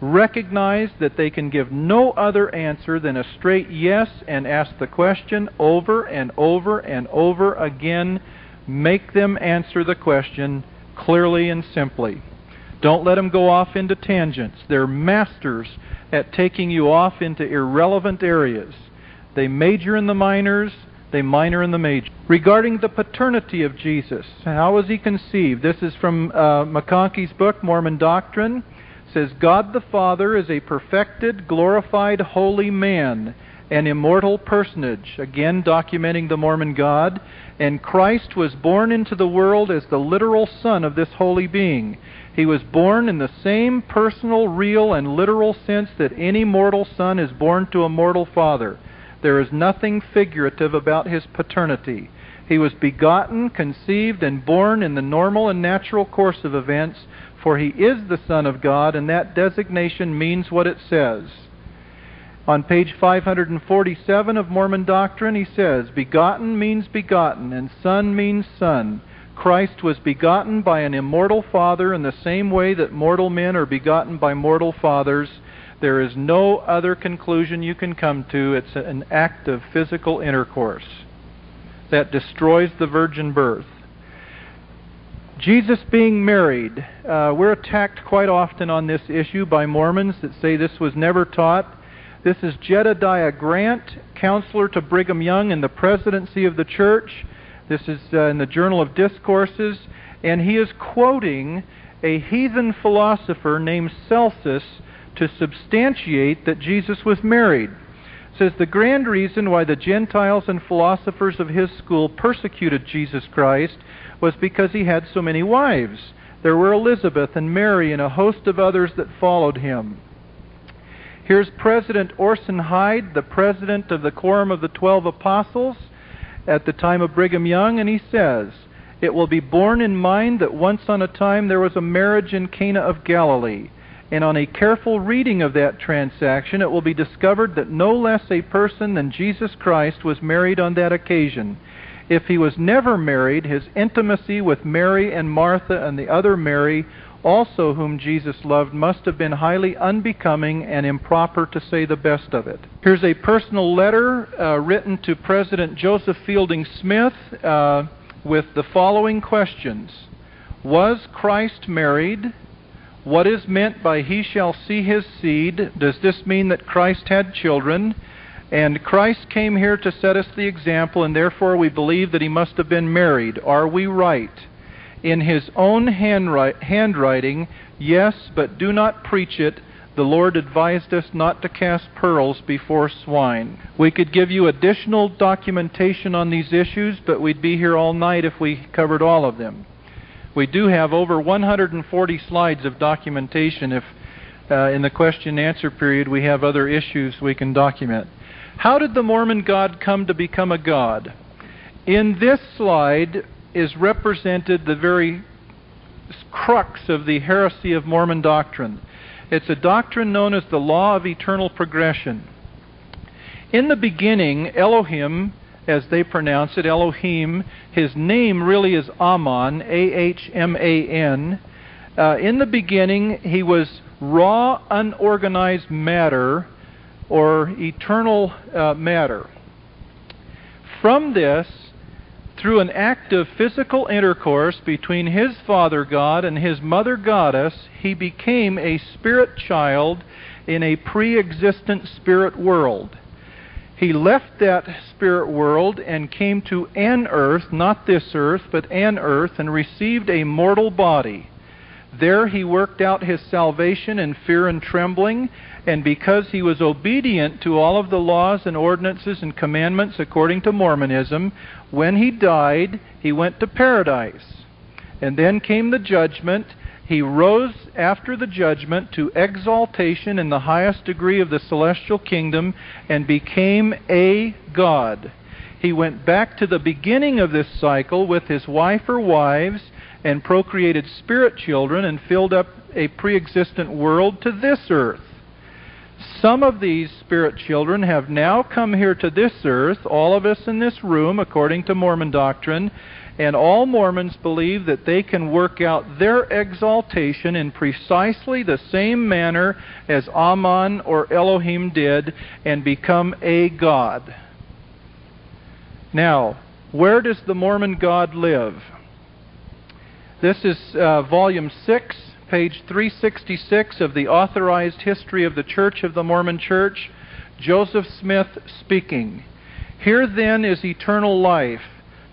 recognize that they can give no other answer than a straight yes and ask the question over and over and over again. Make them answer the question clearly and simply. Don't let them go off into tangents. They're masters at taking you off into irrelevant areas. They major in the minors, they minor in the major. Regarding the paternity of Jesus, how was he conceived? This is from uh, McConkie's book, Mormon Doctrine says God the Father is a perfected, glorified, holy man, an immortal personage, again documenting the Mormon God, and Christ was born into the world as the literal son of this holy being. He was born in the same personal, real, and literal sense that any mortal son is born to a mortal father. There is nothing figurative about his paternity. He was begotten, conceived, and born in the normal and natural course of events for he is the Son of God, and that designation means what it says. On page 547 of Mormon Doctrine, he says, Begotten means begotten, and Son means Son. Christ was begotten by an immortal Father in the same way that mortal men are begotten by mortal fathers. There is no other conclusion you can come to. It's an act of physical intercourse that destroys the virgin birth. Jesus being married. Uh, we're attacked quite often on this issue by Mormons that say this was never taught. This is Jedediah Grant, counselor to Brigham Young in the presidency of the church. This is uh, in the Journal of Discourses, and he is quoting a heathen philosopher named Celsus to substantiate that Jesus was married. It says the grand reason why the Gentiles and philosophers of his school persecuted Jesus Christ was because he had so many wives. There were Elizabeth and Mary and a host of others that followed him. Here's President Orson Hyde, the president of the Quorum of the Twelve Apostles at the time of Brigham Young, and he says, It will be borne in mind that once on a time there was a marriage in Cana of Galilee, and on a careful reading of that transaction it will be discovered that no less a person than Jesus Christ was married on that occasion. If he was never married, his intimacy with Mary and Martha and the other Mary also whom Jesus loved must have been highly unbecoming and improper to say the best of it. Here's a personal letter uh, written to President Joseph Fielding Smith uh, with the following questions Was Christ married? What is meant by he shall see his seed? Does this mean that Christ had children? And Christ came here to set us the example, and therefore we believe that he must have been married. Are we right? in his own handwriting, Yes, but do not preach it. The Lord advised us not to cast pearls before swine. We could give you additional documentation on these issues, but we'd be here all night if we covered all of them. We do have over 140 slides of documentation if uh, in the question and answer period we have other issues we can document. How did the Mormon God come to become a God? In this slide, is represented the very crux of the heresy of Mormon doctrine. It's a doctrine known as the law of eternal progression. In the beginning, Elohim, as they pronounce it, Elohim, his name really is Ahman, A H M A N. Uh, in the beginning, he was raw, unorganized matter or eternal uh, matter. From this, through an act of physical intercourse between his father God and his mother goddess, he became a spirit child in a pre existent spirit world. He left that spirit world and came to an earth, not this earth, but an earth, and received a mortal body. There he worked out his salvation in fear and trembling, and because he was obedient to all of the laws and ordinances and commandments according to Mormonism, when he died, he went to paradise. And then came the judgment. He rose after the judgment to exaltation in the highest degree of the celestial kingdom and became a God. He went back to the beginning of this cycle with his wife or wives and procreated spirit children and filled up a pre existent world to this earth. Some of these spirit children have now come here to this earth, all of us in this room, according to Mormon doctrine, and all Mormons believe that they can work out their exaltation in precisely the same manner as Ahman or Elohim did and become a God. Now, where does the Mormon God live? This is uh, volume 6 page 366 of the Authorized History of the Church of the Mormon Church, Joseph Smith speaking. Here then is eternal life,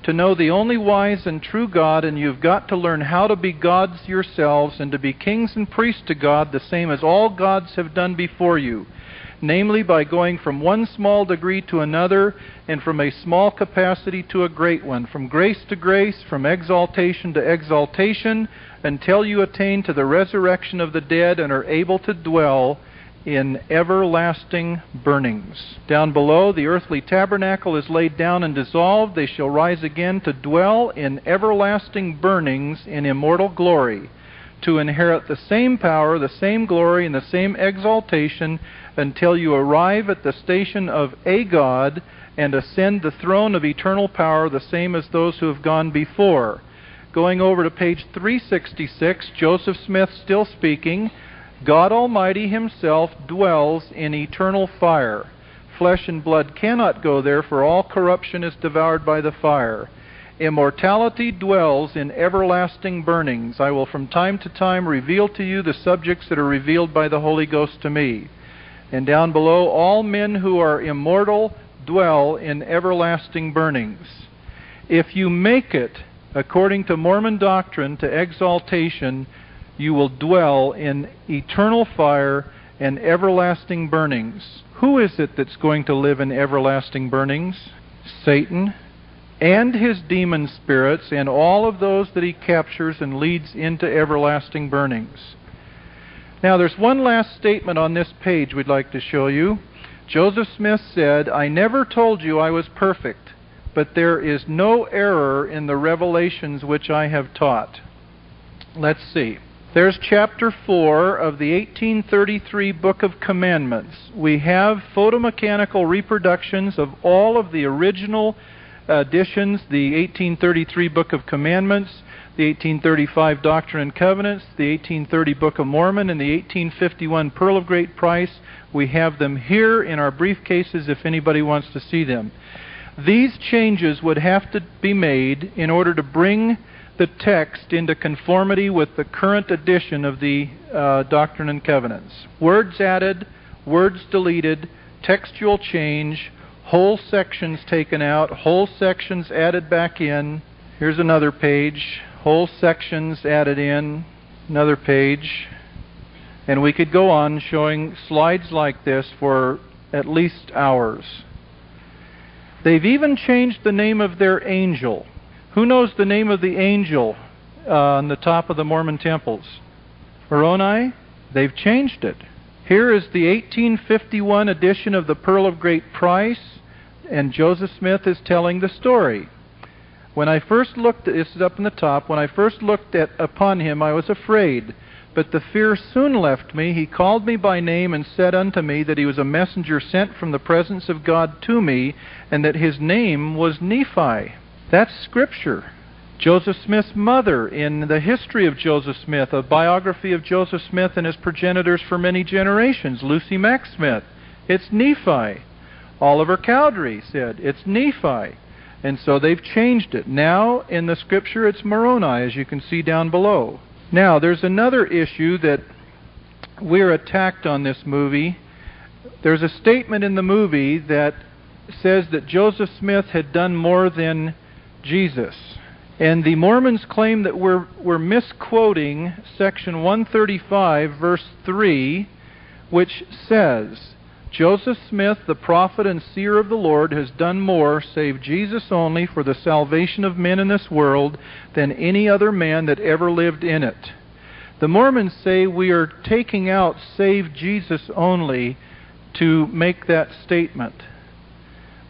to know the only wise and true God, and you've got to learn how to be gods yourselves and to be kings and priests to God, the same as all gods have done before you namely by going from one small degree to another, and from a small capacity to a great one, from grace to grace, from exaltation to exaltation, until you attain to the resurrection of the dead and are able to dwell in everlasting burnings. Down below, the earthly tabernacle is laid down and dissolved. They shall rise again to dwell in everlasting burnings in immortal glory, to inherit the same power, the same glory, and the same exaltation until you arrive at the station of a God and ascend the throne of eternal power, the same as those who have gone before. Going over to page 366, Joseph Smith still speaking. God Almighty Himself dwells in eternal fire. Flesh and blood cannot go there, for all corruption is devoured by the fire. Immortality dwells in everlasting burnings. I will from time to time reveal to you the subjects that are revealed by the Holy Ghost to me. And down below, all men who are immortal dwell in everlasting burnings. If you make it according to Mormon doctrine, to exaltation, you will dwell in eternal fire and everlasting burnings. Who is it that's going to live in everlasting burnings? Satan and his demon spirits and all of those that he captures and leads into everlasting burnings. Now, there's one last statement on this page we'd like to show you. Joseph Smith said, I never told you I was perfect, but there is no error in the revelations which I have taught. Let's see. There's chapter 4 of the 1833 Book of Commandments. We have photomechanical reproductions of all of the original editions the 1833 Book of Commandments, the 1835 Doctrine and Covenants, the 1830 Book of Mormon, and the 1851 Pearl of Great Price. We have them here in our briefcases if anybody wants to see them. These changes would have to be made in order to bring the text into conformity with the current edition of the uh, Doctrine and Covenants. Words added, words deleted, textual change, whole sections taken out, whole sections added back in. Here's another page, whole sections added in, another page. And we could go on showing slides like this for at least hours. They've even changed the name of their angel. Who knows the name of the angel uh, on the top of the Mormon temples? Moroni? They've changed it. Here is the 1851 edition of the Pearl of Great Price, and Joseph Smith is telling the story. When I first looked, this is up in the top, when I first looked at, upon him, I was afraid. But the fear soon left me. He called me by name and said unto me that he was a messenger sent from the presence of God to me, and that his name was Nephi. That's Scripture. Joseph Smith's mother in the history of Joseph Smith, a biography of Joseph Smith and his progenitors for many generations, Lucy Mack Smith. It's Nephi. Oliver Cowdery said, it's Nephi. And so they've changed it. Now, in the scripture, it's Moroni, as you can see down below. Now, there's another issue that we're attacked on this movie. There's a statement in the movie that says that Joseph Smith had done more than Jesus. And the Mormons claim that we're, we're misquoting section 135, verse 3, which says, Joseph Smith, the prophet and seer of the Lord, has done more, save Jesus only, for the salvation of men in this world than any other man that ever lived in it. The Mormons say we are taking out save Jesus only to make that statement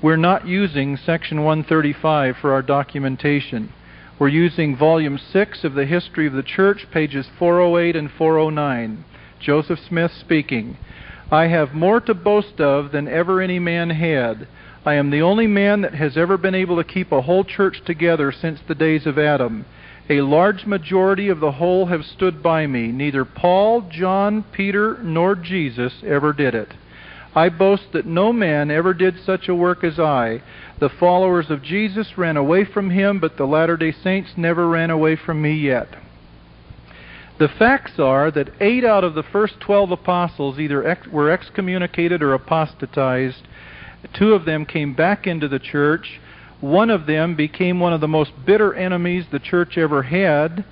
we're not using section 135 for our documentation. We're using volume 6 of the History of the Church, pages 408 and 409. Joseph Smith speaking. I have more to boast of than ever any man had. I am the only man that has ever been able to keep a whole church together since the days of Adam. A large majority of the whole have stood by me. Neither Paul, John, Peter, nor Jesus ever did it. I boast that no man ever did such a work as I. The followers of Jesus ran away from him, but the Latter day Saints never ran away from me yet. The facts are that eight out of the first twelve apostles either ex- were excommunicated or apostatized. Two of them came back into the church. One of them became one of the most bitter enemies the church ever had.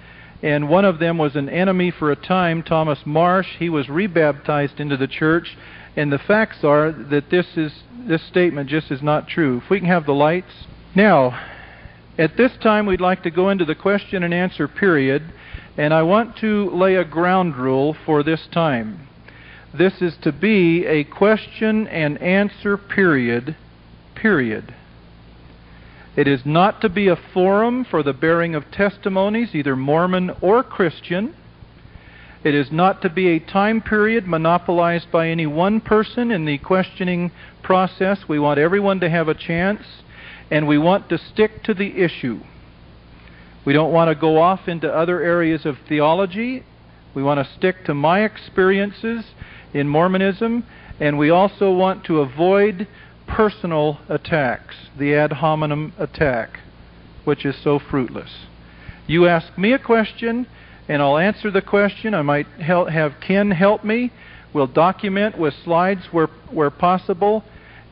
And one of them was an enemy for a time, Thomas Marsh. He was rebaptized into the church and the facts are that this is this statement just is not true. If we can have the lights. Now, at this time we'd like to go into the question and answer period, and I want to lay a ground rule for this time. This is to be a question and answer period, period. It is not to be a forum for the bearing of testimonies, either Mormon or Christian. It is not to be a time period monopolized by any one person in the questioning process. We want everyone to have a chance, and we want to stick to the issue. We don't want to go off into other areas of theology. We want to stick to my experiences in Mormonism, and we also want to avoid personal attacks, the ad hominem attack, which is so fruitless. You ask me a question, and I'll answer the question. I might help, have Ken help me. We'll document with slides where, where possible,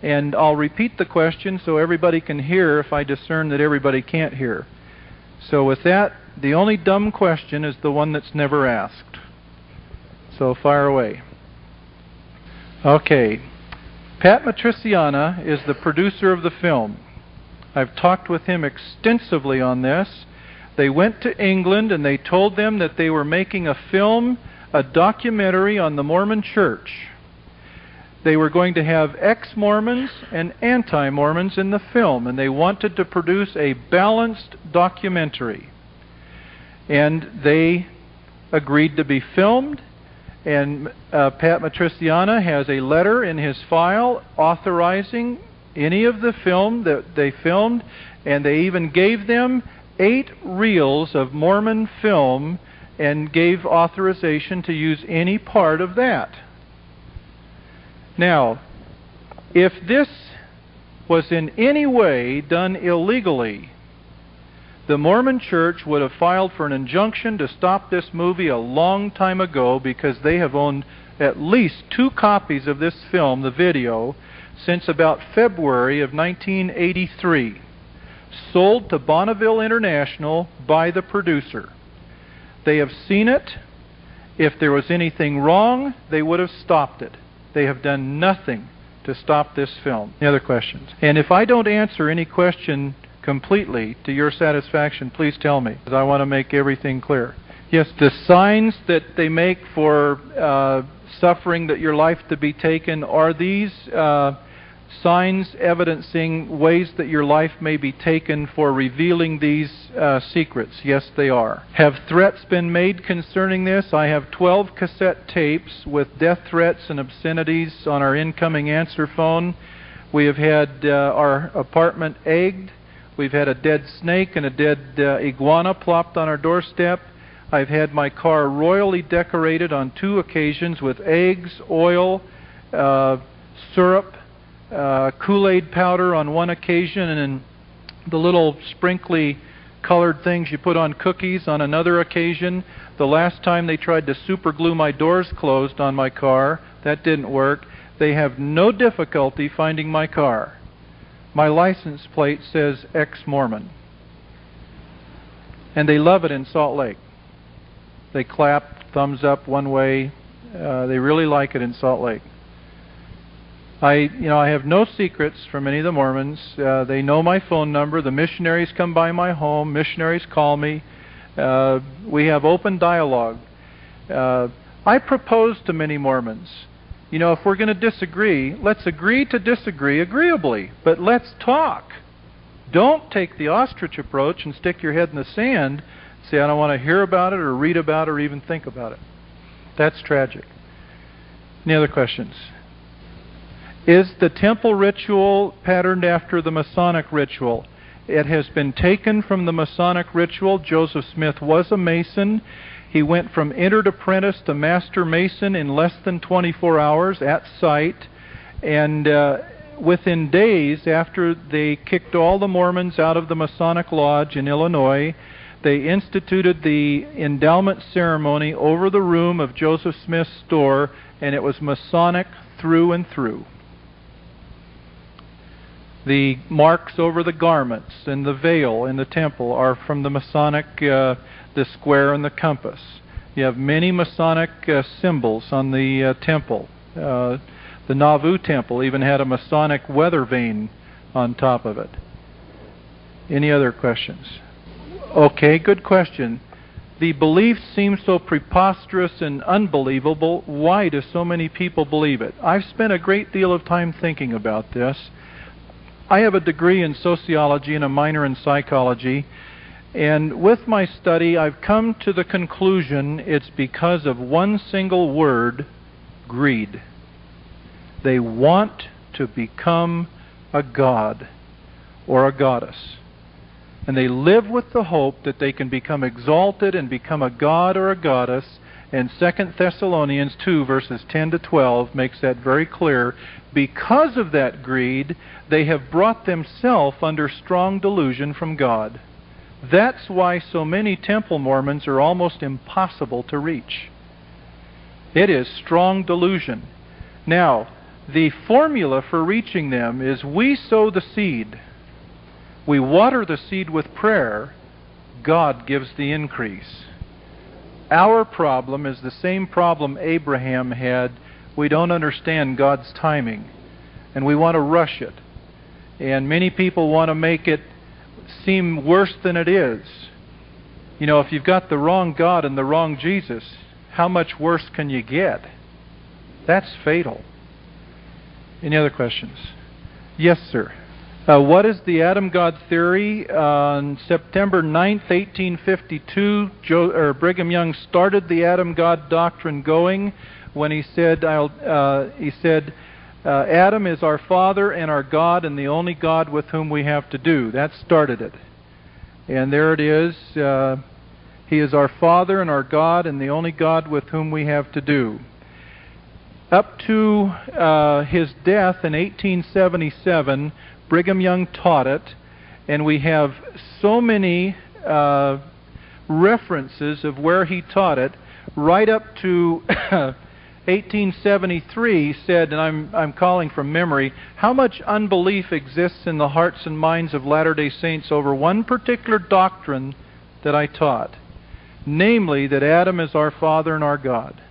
and I'll repeat the question so everybody can hear if I discern that everybody can't hear. So, with that, the only dumb question is the one that's never asked. So fire away. Okay. Pat Matrisciana is the producer of the film. I've talked with him extensively on this. They went to England and they told them that they were making a film, a documentary on the Mormon Church. They were going to have ex Mormons and anti Mormons in the film, and they wanted to produce a balanced documentary. And they agreed to be filmed, and uh, Pat Matrisciana has a letter in his file authorizing any of the film that they filmed, and they even gave them eight reels of Mormon film and gave authorization to use any part of that. Now, if this was in any way done illegally, the Mormon Church would have filed for an injunction to stop this movie a long time ago because they have owned at least two copies of this film, the video, since about February of 1983, sold to Bonneville International by the producer. They have seen it. If there was anything wrong, they would have stopped it. They have done nothing to stop this film. Any other questions? And if I don't answer any question completely to your satisfaction, please tell me, because I want to make everything clear. Yes, the signs that they make for uh, suffering that your life to be taken are these uh, signs evidencing ways that your life may be taken for revealing these uh, secrets? Yes, they are. Have threats been made concerning this? I have 12 cassette tapes with death threats and obscenities on our incoming answer phone. We have had uh, our apartment egged. We've had a dead snake and a dead uh, iguana plopped on our doorstep. I've had my car royally decorated on two occasions with eggs, oil, uh, syrup, uh, Kool Aid powder on one occasion, and the little sprinkly colored things you put on cookies on another occasion. The last time they tried to super glue my doors closed on my car, that didn't work. They have no difficulty finding my car. My license plate says ex Mormon. And they love it in Salt Lake. They clap, thumbs up one way. Uh, they really like it in Salt Lake. I, you know, I have no secrets from any of the Mormons. Uh, they know my phone number. The missionaries come by my home. Missionaries call me. Uh, we have open dialogue. Uh, I propose to many Mormons, you know, if we're going to disagree, let's agree to disagree agreeably, but let's talk. Don't take the ostrich approach and stick your head in the sand. Say, I don't want to hear about it or read about it or even think about it. That's tragic. Any other questions? Is the temple ritual patterned after the Masonic ritual? It has been taken from the Masonic ritual. Joseph Smith was a Mason. He went from entered apprentice to master Mason in less than 24 hours at sight. And uh, within days after they kicked all the Mormons out of the Masonic Lodge in Illinois, they instituted the endowment ceremony over the room of Joseph Smith's store, and it was Masonic through and through. The marks over the garments and the veil in the temple are from the Masonic, uh, the square and the compass. You have many Masonic uh, symbols on the uh, temple. Uh, the Nauvoo temple even had a Masonic weather vane on top of it. Any other questions? Okay, good question. The belief seems so preposterous and unbelievable. Why do so many people believe it? I've spent a great deal of time thinking about this. I have a degree in sociology and a minor in psychology. And with my study, I've come to the conclusion it's because of one single word greed. They want to become a god or a goddess. And they live with the hope that they can become exalted and become a god or a goddess and 2 Thessalonians 2, verses 10 to 12, makes that very clear. Because of that greed, they have brought themselves under strong delusion from God. That's why so many temple Mormons are almost impossible to reach. It is strong delusion. Now, the formula for reaching them is we sow the seed, we water the seed with prayer, God gives the increase. Our problem is the same problem Abraham had. We don't understand God's timing, and we want to rush it. And many people want to make it seem worse than it is. You know, if you've got the wrong God and the wrong Jesus, how much worse can you get? That's fatal. Any other questions? Yes, sir. Uh, what is the Adam God theory? on September 9th, 1852, Joe, Brigham Young started the Adam God doctrine going when he said, uh, he said, uh, Adam is our Father and our God and the only God with whom we have to do. That started it. And there it is. Uh, he is our Father and our God and the only God with whom we have to do. Up to uh, his death in 1877, Brigham Young taught it, and we have so many uh, references of where he taught it, right up to 1873 said, and I'm, I'm calling from memory, how much unbelief exists in the hearts and minds of Latter day Saints over one particular doctrine that I taught, namely that Adam is our Father and our God.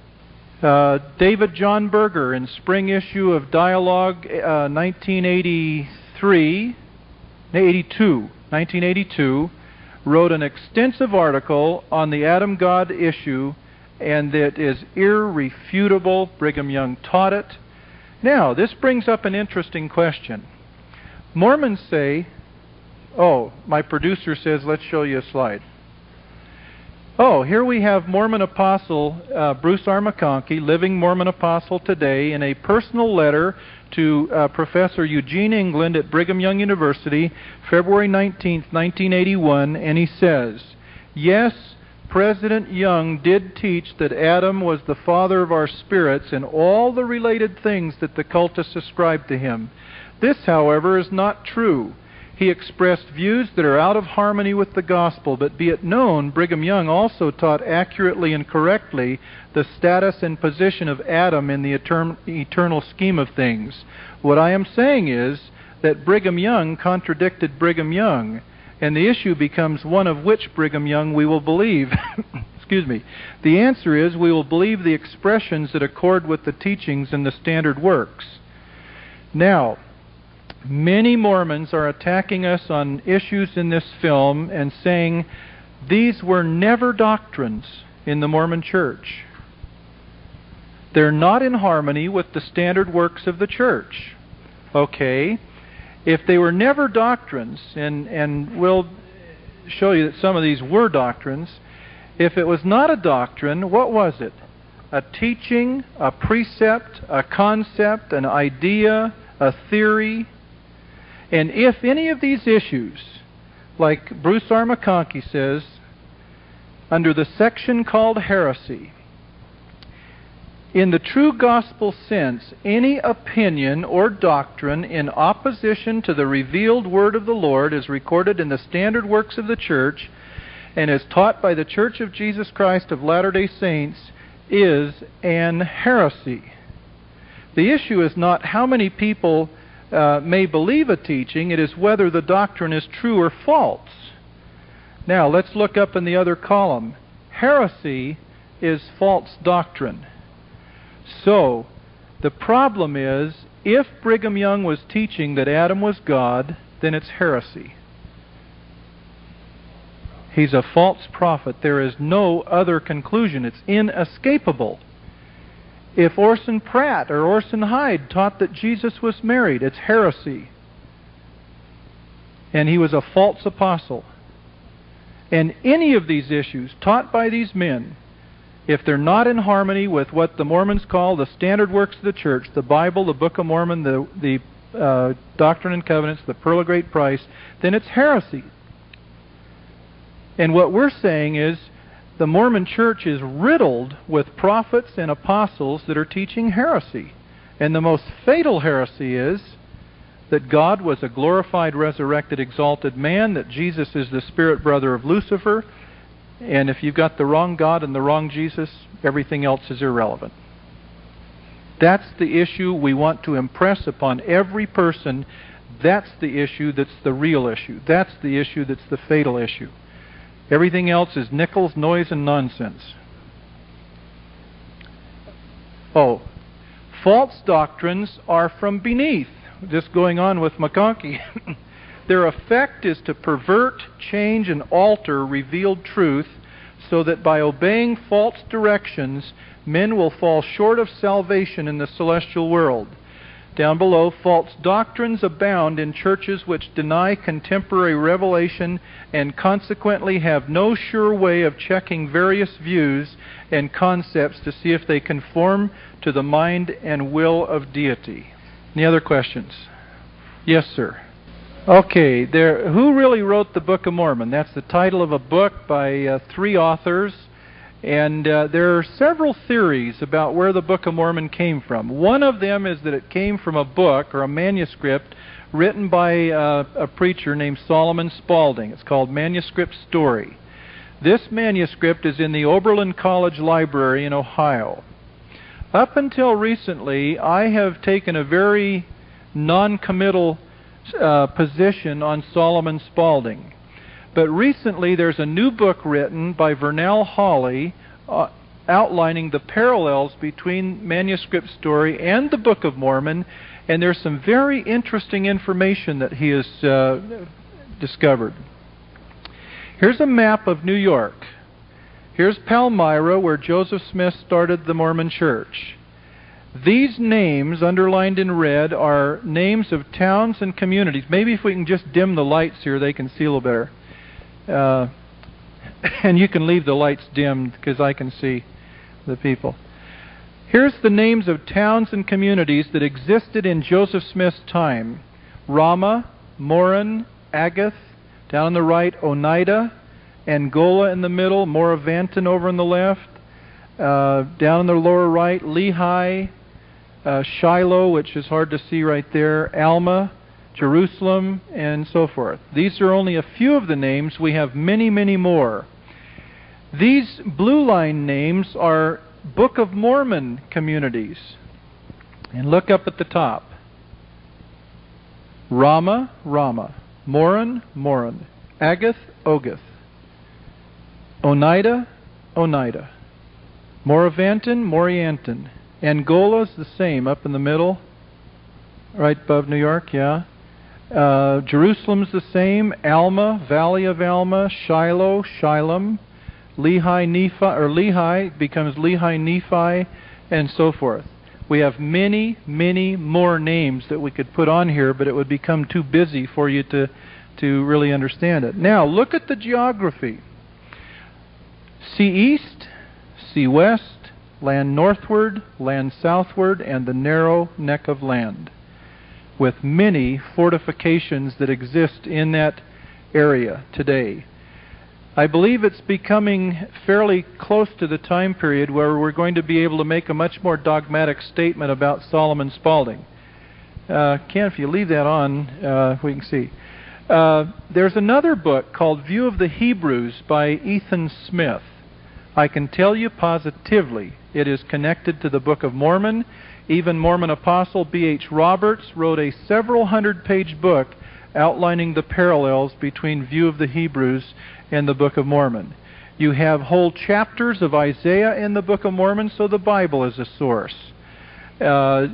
Uh, David John Buerger in spring issue of Dialogue uh, 1983 82, 1982, wrote an extensive article on the Adam God issue, and that is irrefutable. Brigham Young taught it. Now, this brings up an interesting question. Mormons say, oh, my producer says, let's show you a slide. Oh, here we have Mormon Apostle uh, Bruce R. McConkie, living Mormon Apostle today, in a personal letter to uh, Professor Eugene England at Brigham Young University, February 19, 1981, and he says, Yes, President Young did teach that Adam was the father of our spirits and all the related things that the cultists ascribed to him. This, however, is not true. He expressed views that are out of harmony with the gospel, but be it known, Brigham Young also taught accurately and correctly the status and position of Adam in the eternal scheme of things. What I am saying is that Brigham Young contradicted Brigham Young, and the issue becomes one of which Brigham Young we will believe. Excuse me. The answer is we will believe the expressions that accord with the teachings in the standard works. Now, Many Mormons are attacking us on issues in this film and saying these were never doctrines in the Mormon church. They're not in harmony with the standard works of the church. Okay? If they were never doctrines, and, and we'll show you that some of these were doctrines, if it was not a doctrine, what was it? A teaching, a precept, a concept, an idea, a theory, and if any of these issues, like Bruce R. McConkie says, under the section called heresy, in the true gospel sense, any opinion or doctrine in opposition to the revealed word of the Lord is recorded in the standard works of the church and is taught by the Church of Jesus Christ of Latter day Saints is an heresy. The issue is not how many people uh, may believe a teaching, it is whether the doctrine is true or false. Now, let's look up in the other column. Heresy is false doctrine. So, the problem is if Brigham Young was teaching that Adam was God, then it's heresy. He's a false prophet. There is no other conclusion. It's inescapable. If Orson Pratt or Orson Hyde taught that Jesus was married, it's heresy. And he was a false apostle. And any of these issues taught by these men, if they're not in harmony with what the Mormons call the standard works of the church, the Bible, the Book of Mormon, the, the uh, Doctrine and Covenants, the Pearl of Great Price, then it's heresy. And what we're saying is the Mormon church is riddled with prophets and apostles that are teaching heresy. And the most fatal heresy is that God was a glorified, resurrected, exalted man, that Jesus is the spirit brother of Lucifer, and if you've got the wrong God and the wrong Jesus, everything else is irrelevant. That's the issue we want to impress upon every person. That's the issue that's the real issue. That's the issue that's the fatal issue. Everything else is nickels, noise, and nonsense. Oh, false doctrines are from beneath. Just going on with McConkie. Their effect is to pervert, change, and alter revealed truth so that by obeying false directions, men will fall short of salvation in the celestial world. Down below, false doctrines abound in churches which deny contemporary revelation and consequently have no sure way of checking various views and concepts to see if they conform to the mind and will of deity. Any other questions? Yes, sir. Okay, there. Who really wrote the Book of Mormon? That's the title of a book by uh, three authors. And uh, there are several theories about where the Book of Mormon came from. One of them is that it came from a book or a manuscript written by uh, a preacher named Solomon Spaulding. It's called Manuscript Story. This manuscript is in the Oberlin College Library in Ohio. Up until recently, I have taken a very non committal uh, position on Solomon Spaulding. But recently, there's a new book written by Vernal Holley uh, outlining the parallels between manuscript story and the Book of Mormon, and there's some very interesting information that he has uh, discovered. Here's a map of New York. Here's Palmyra, where Joseph Smith started the Mormon Church. These names, underlined in red, are names of towns and communities. Maybe if we can just dim the lights here, they can see a little better. Uh, and you can leave the lights dimmed because I can see the people. Here's the names of towns and communities that existed in Joseph Smith's time Rama, Morin, Agath, down on the right, Oneida, Angola in the middle, Moravanton over on the left, uh, down in the lower right, Lehi, uh, Shiloh, which is hard to see right there, Alma, Jerusalem, and so forth. These are only a few of the names. We have many, many more. These blue line names are Book of Mormon communities. And look up at the top. Rama, Rama, Morin, Morin. Agath, Ogath. Oneida, Oneida. Moravanton, Morianton. Angola's the same, up in the middle, right above New York, yeah. Uh, Jerusalem's the same. Alma, Valley of Alma, Shiloh, Shilom, Lehi, Nephi, or Lehi becomes Lehi, Nephi, and so forth. We have many, many more names that we could put on here, but it would become too busy for you to, to really understand it. Now, look at the geography. See east, see west, land northward, land southward, and the narrow neck of land with many fortifications that exist in that area today. I believe it's becoming fairly close to the time period where we're going to be able to make a much more dogmatic statement about Solomon Spaulding. Uh, Ken, if you leave that on, uh, we can see. Uh, there's another book called View of the Hebrews by Ethan Smith. I can tell you positively it is connected to the Book of Mormon even Mormon apostle B.H. Roberts wrote a several hundred page book outlining the parallels between View of the Hebrews and the Book of Mormon. You have whole chapters of Isaiah in the Book of Mormon, so the Bible is a source. Uh,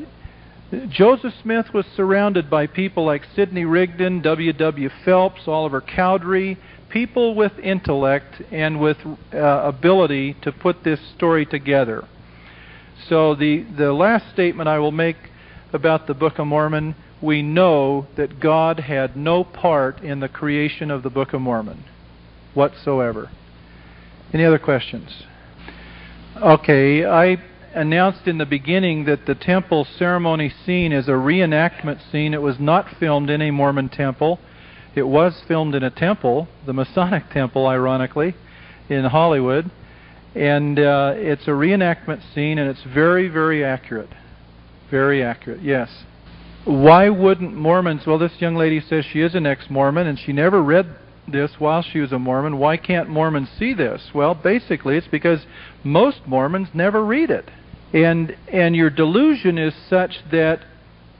Joseph Smith was surrounded by people like Sidney Rigdon, W. W. Phelps, Oliver Cowdery, people with intellect and with uh, ability to put this story together. So the, the last statement I will make about the Book of Mormon, we know that God had no part in the creation of the Book of Mormon whatsoever. Any other questions? Okay, I announced in the beginning that the temple ceremony scene is a reenactment scene. It was not filmed in a Mormon temple. It was filmed in a temple, the Masonic temple, ironically, in Hollywood. And uh, it's a reenactment scene, and it's very, very accurate. Very accurate, yes. Why wouldn't Mormons? Well, this young lady says she is an ex Mormon, and she never read this while she was a Mormon. Why can't Mormons see this? Well, basically, it's because most Mormons never read it. And, and your delusion is such that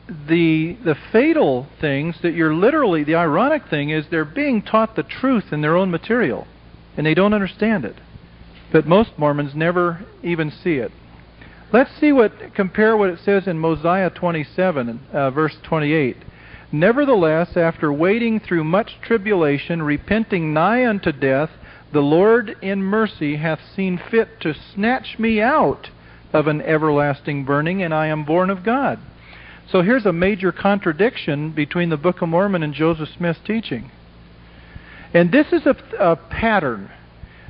the the fatal things that you're literally the ironic thing is they're being taught the truth in their own material and they don't understand it but most Mormons never even see it. Let's see what compare what it says in Mosiah 27, uh, verse 28. Nevertheless, after wading through much tribulation, repenting nigh unto death, the Lord in mercy hath seen fit to snatch me out of an everlasting burning, and I am born of God. So here's a major contradiction between the Book of Mormon and Joseph Smith's teaching. And this is a, a pattern.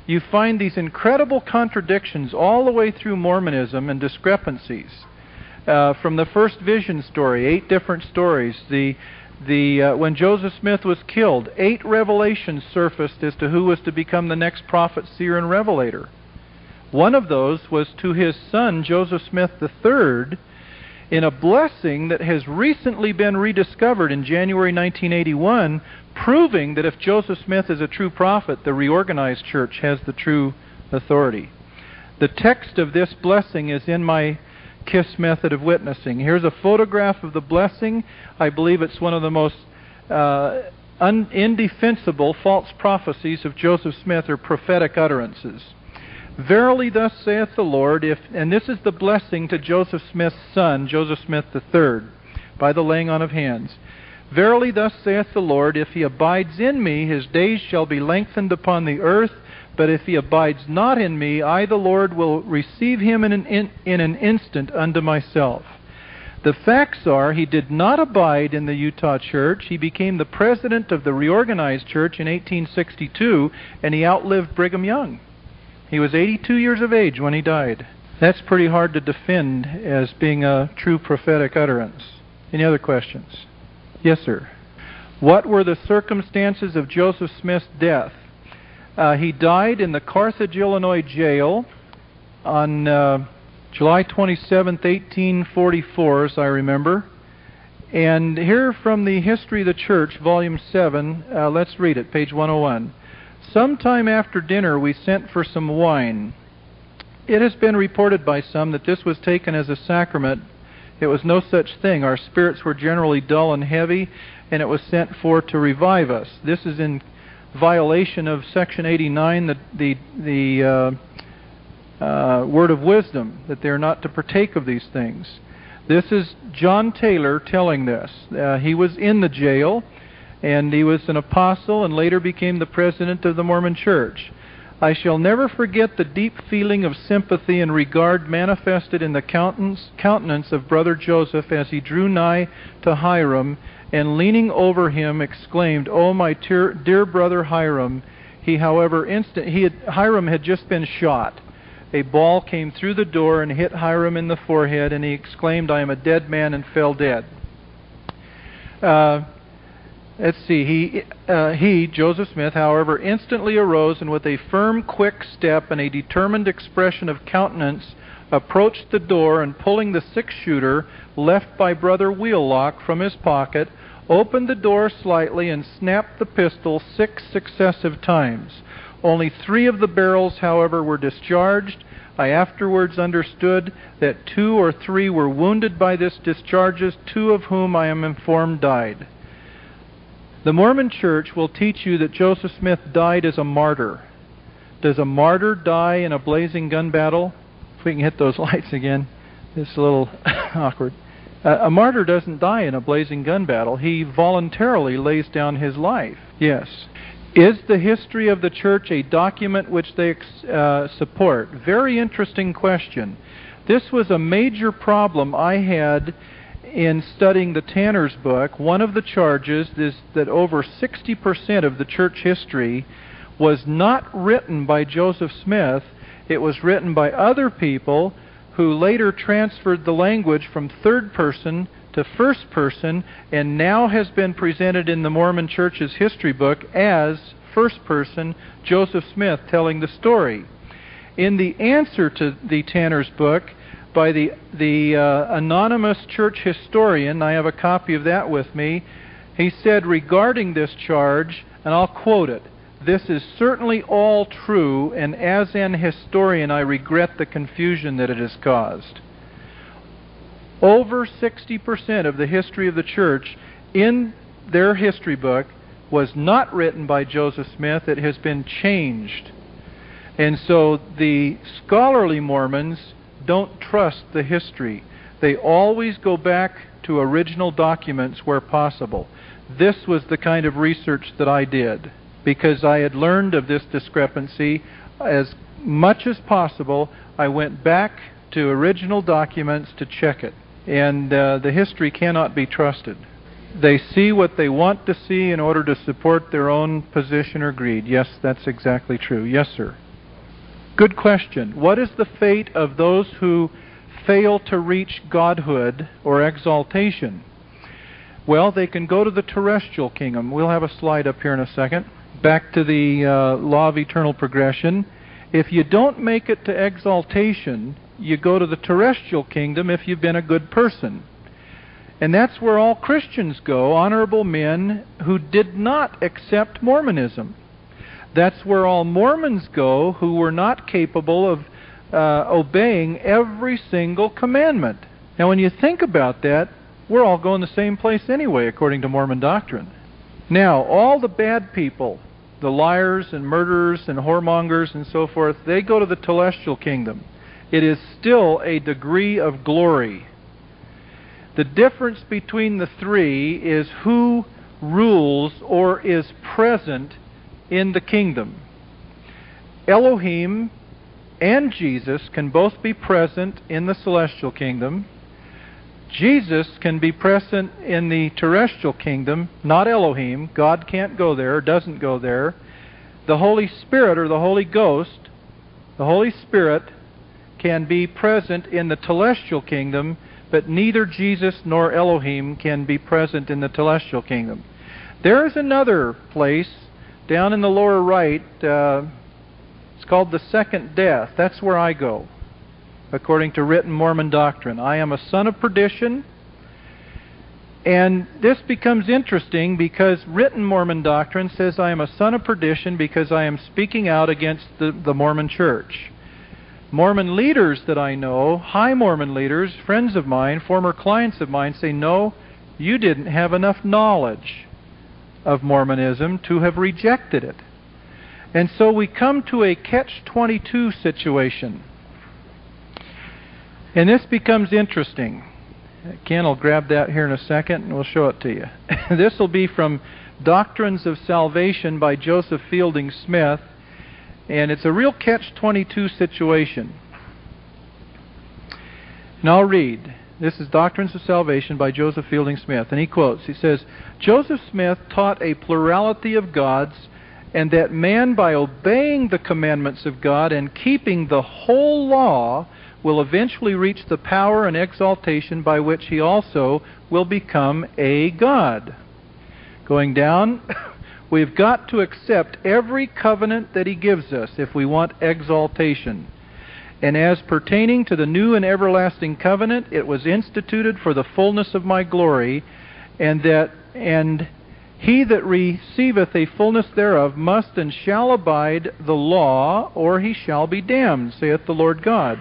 You find these incredible contradictions all the way through Mormonism and discrepancies. Uh, from the first vision story, eight different stories. The the uh, when Joseph Smith was killed, eight revelations surfaced as to who was to become the next prophet, seer, and revelator. One of those was to his son Joseph Smith III in a blessing that has recently been rediscovered in January 1981, proving that if Joseph Smith is a true prophet, the reorganized church has the true authority. The text of this blessing is in my KISS method of witnessing. Here's a photograph of the blessing. I believe it's one of the most uh, un- indefensible false prophecies of Joseph Smith or prophetic utterances. Verily, thus saith the Lord, if, and this is the blessing to Joseph Smith's son, Joseph Smith III, by the laying on of hands. Verily, thus saith the Lord, if he abides in me, his days shall be lengthened upon the earth, but if he abides not in me, I, the Lord, will receive him in an, in, in an instant unto myself. The facts are, he did not abide in the Utah church. He became the president of the reorganized church in 1862, and he outlived Brigham Young. He was 82 years of age when he died. That's pretty hard to defend as being a true prophetic utterance. Any other questions? Yes, sir. What were the circumstances of Joseph Smith's death? Uh, he died in the Carthage, Illinois jail on uh, July 27, 1844, as I remember. And here from the History of the Church, Volume 7, uh, let's read it, page 101. Sometime after dinner, we sent for some wine. It has been reported by some that this was taken as a sacrament. It was no such thing. Our spirits were generally dull and heavy, and it was sent for to revive us. This is in violation of Section 89, the, the, the uh, uh, word of wisdom, that they're not to partake of these things. This is John Taylor telling this. Uh, he was in the jail, and he was an apostle and later became the president of the Mormon Church. I shall never forget the deep feeling of sympathy and regard manifested in the countenance of Brother Joseph as he drew nigh to Hyrum and leaning over him exclaimed, "Oh, my dear, dear brother Hyrum!" He, however, instant he had, Hyrum had just been shot. A ball came through the door and hit Hyrum in the forehead, and he exclaimed, "I am a dead man," and fell dead. Uh, let's see. He, uh, he, Joseph Smith, however, instantly arose and with a firm, quick step and a determined expression of countenance approached the door and pulling the six shooter left by Brother Wheelock from his pocket, opened the door slightly, and snapped the pistol six successive times. Only three of the barrels, however, were discharged. I afterwards understood that two or three were wounded by this discharges, two of whom I am informed died. The Mormon Church will teach you that Joseph Smith died as a martyr. Does a martyr die in a blazing gun battle? If we can hit those lights again, it's a little awkward. Uh, a martyr doesn't die in a blazing gun battle. He voluntarily lays down his life. Yes. Is the history of the church a document which they uh, support? Very interesting question. This was a major problem I had in studying the Tanner's book. One of the charges is that over 60% of the church history was not written by Joseph Smith, it was written by other people who later transferred the language from third person to first person and now has been presented in the Mormon Church's history book as first person Joseph Smith telling the story. In the answer to the Tanner's book by the the uh, anonymous church historian, I have a copy of that with me. He said regarding this charge, and I'll quote it. This is certainly all true, and as an historian, I regret the confusion that it has caused. Over 60% of the history of the church in their history book was not written by Joseph Smith, it has been changed. And so the scholarly Mormons don't trust the history. They always go back to original documents where possible. This was the kind of research that I did because I had learned of this discrepancy as much as possible. I went back to original documents to check it. And uh, the history cannot be trusted. They see what they want to see in order to support their own position or greed. Yes, that's exactly true. Yes, sir. Good question. What is the fate of those who fail to reach godhood or exaltation? Well, they can go to the terrestrial kingdom. We'll have a slide up here in a second. Back to the uh, law of eternal progression. If you don't make it to exaltation, you go to the terrestrial kingdom if you've been a good person. And that's where all Christians go, honorable men who did not accept Mormonism. That's where all Mormons go who were not capable of uh, obeying every single commandment. Now, when you think about that, we're all going the same place anyway, according to Mormon doctrine. Now, all the bad people, the liars and murderers and whoremongers and so forth, they go to the celestial kingdom. It is still a degree of glory. The difference between the three is who rules or is present in the kingdom. Elohim and Jesus can both be present in the celestial kingdom. Jesus can be present in the terrestrial kingdom, not Elohim. God can't go there, doesn't go there. The Holy Spirit or the Holy Ghost, the Holy Spirit can be present in the celestial kingdom, but neither Jesus nor Elohim can be present in the celestial kingdom. There is another place down in the lower right. Uh, it's called the second death. That's where I go, according to written Mormon doctrine. I am a son of perdition. And this becomes interesting because written Mormon doctrine says I am a son of perdition because I am speaking out against the, the Mormon church. Mormon leaders that I know, high Mormon leaders, friends of mine, former clients of mine, say, no, you didn't have enough knowledge of Mormonism to have rejected it. And so we come to a catch 22 situation. And this becomes interesting. Ken will grab that here in a second and we'll show it to you. this will be from Doctrines of Salvation by Joseph Fielding Smith. And it's a real catch 22 situation. And I'll read. This is Doctrines of Salvation by Joseph Fielding Smith. And he quotes, he says, Joseph Smith taught a plurality of gods, and that man, by obeying the commandments of God and keeping the whole law, will eventually reach the power and exaltation by which he also will become a God. Going down, We've got to accept every covenant that He gives us if we want exaltation. And as pertaining to the new and everlasting covenant, it was instituted for the fullness of my glory, and that and he that receiveth a fullness thereof must and shall abide the law, or he shall be damned, saith the Lord God.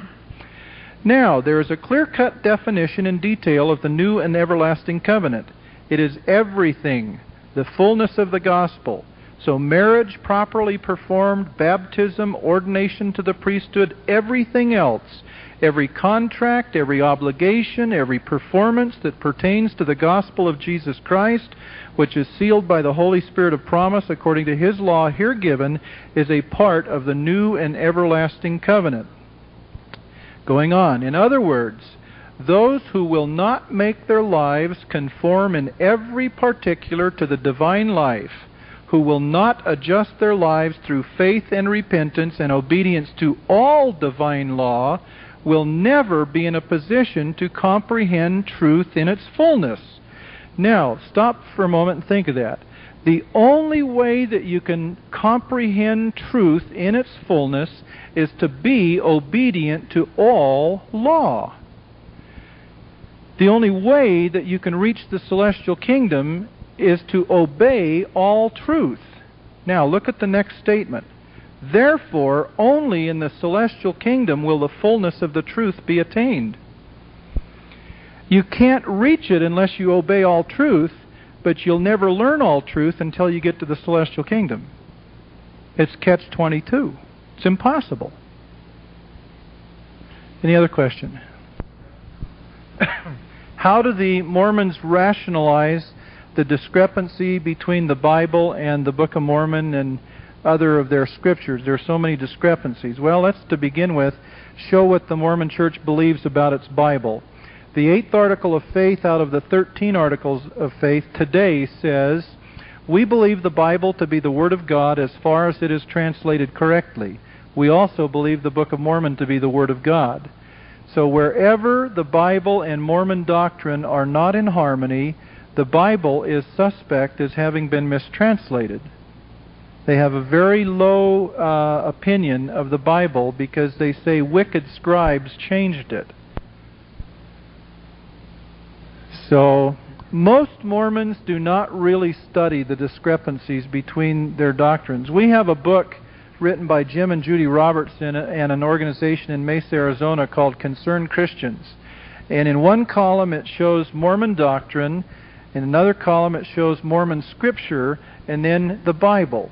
Now, there is a clear cut definition in detail of the new and everlasting covenant. It is everything the fullness of the gospel. So, marriage properly performed, baptism, ordination to the priesthood, everything else, every contract, every obligation, every performance that pertains to the gospel of Jesus Christ, which is sealed by the Holy Spirit of promise according to his law here given, is a part of the new and everlasting covenant. Going on. In other words, those who will not make their lives conform in every particular to the divine life, who will not adjust their lives through faith and repentance and obedience to all divine law, will never be in a position to comprehend truth in its fullness. Now, stop for a moment and think of that. The only way that you can comprehend truth in its fullness is to be obedient to all law. The only way that you can reach the celestial kingdom is to obey all truth. Now, look at the next statement. Therefore, only in the celestial kingdom will the fullness of the truth be attained. You can't reach it unless you obey all truth, but you'll never learn all truth until you get to the celestial kingdom. It's catch 22. It's impossible. Any other question? How do the Mormons rationalize the discrepancy between the Bible and the Book of Mormon and other of their scriptures? There are so many discrepancies. Well, let's to begin with show what the Mormon Church believes about its Bible. The eighth article of faith out of the 13 articles of faith today says, We believe the Bible to be the Word of God as far as it is translated correctly. We also believe the Book of Mormon to be the Word of God. So wherever the Bible and Mormon doctrine are not in harmony, the Bible is suspect as having been mistranslated. They have a very low uh, opinion of the Bible because they say wicked scribes changed it. So, most Mormons do not really study the discrepancies between their doctrines. We have a book written by Jim and Judy Robertson and an organization in Mesa, Arizona called Concerned Christians. And in one column it shows Mormon doctrine, in another column it shows Mormon scripture, and then the Bible.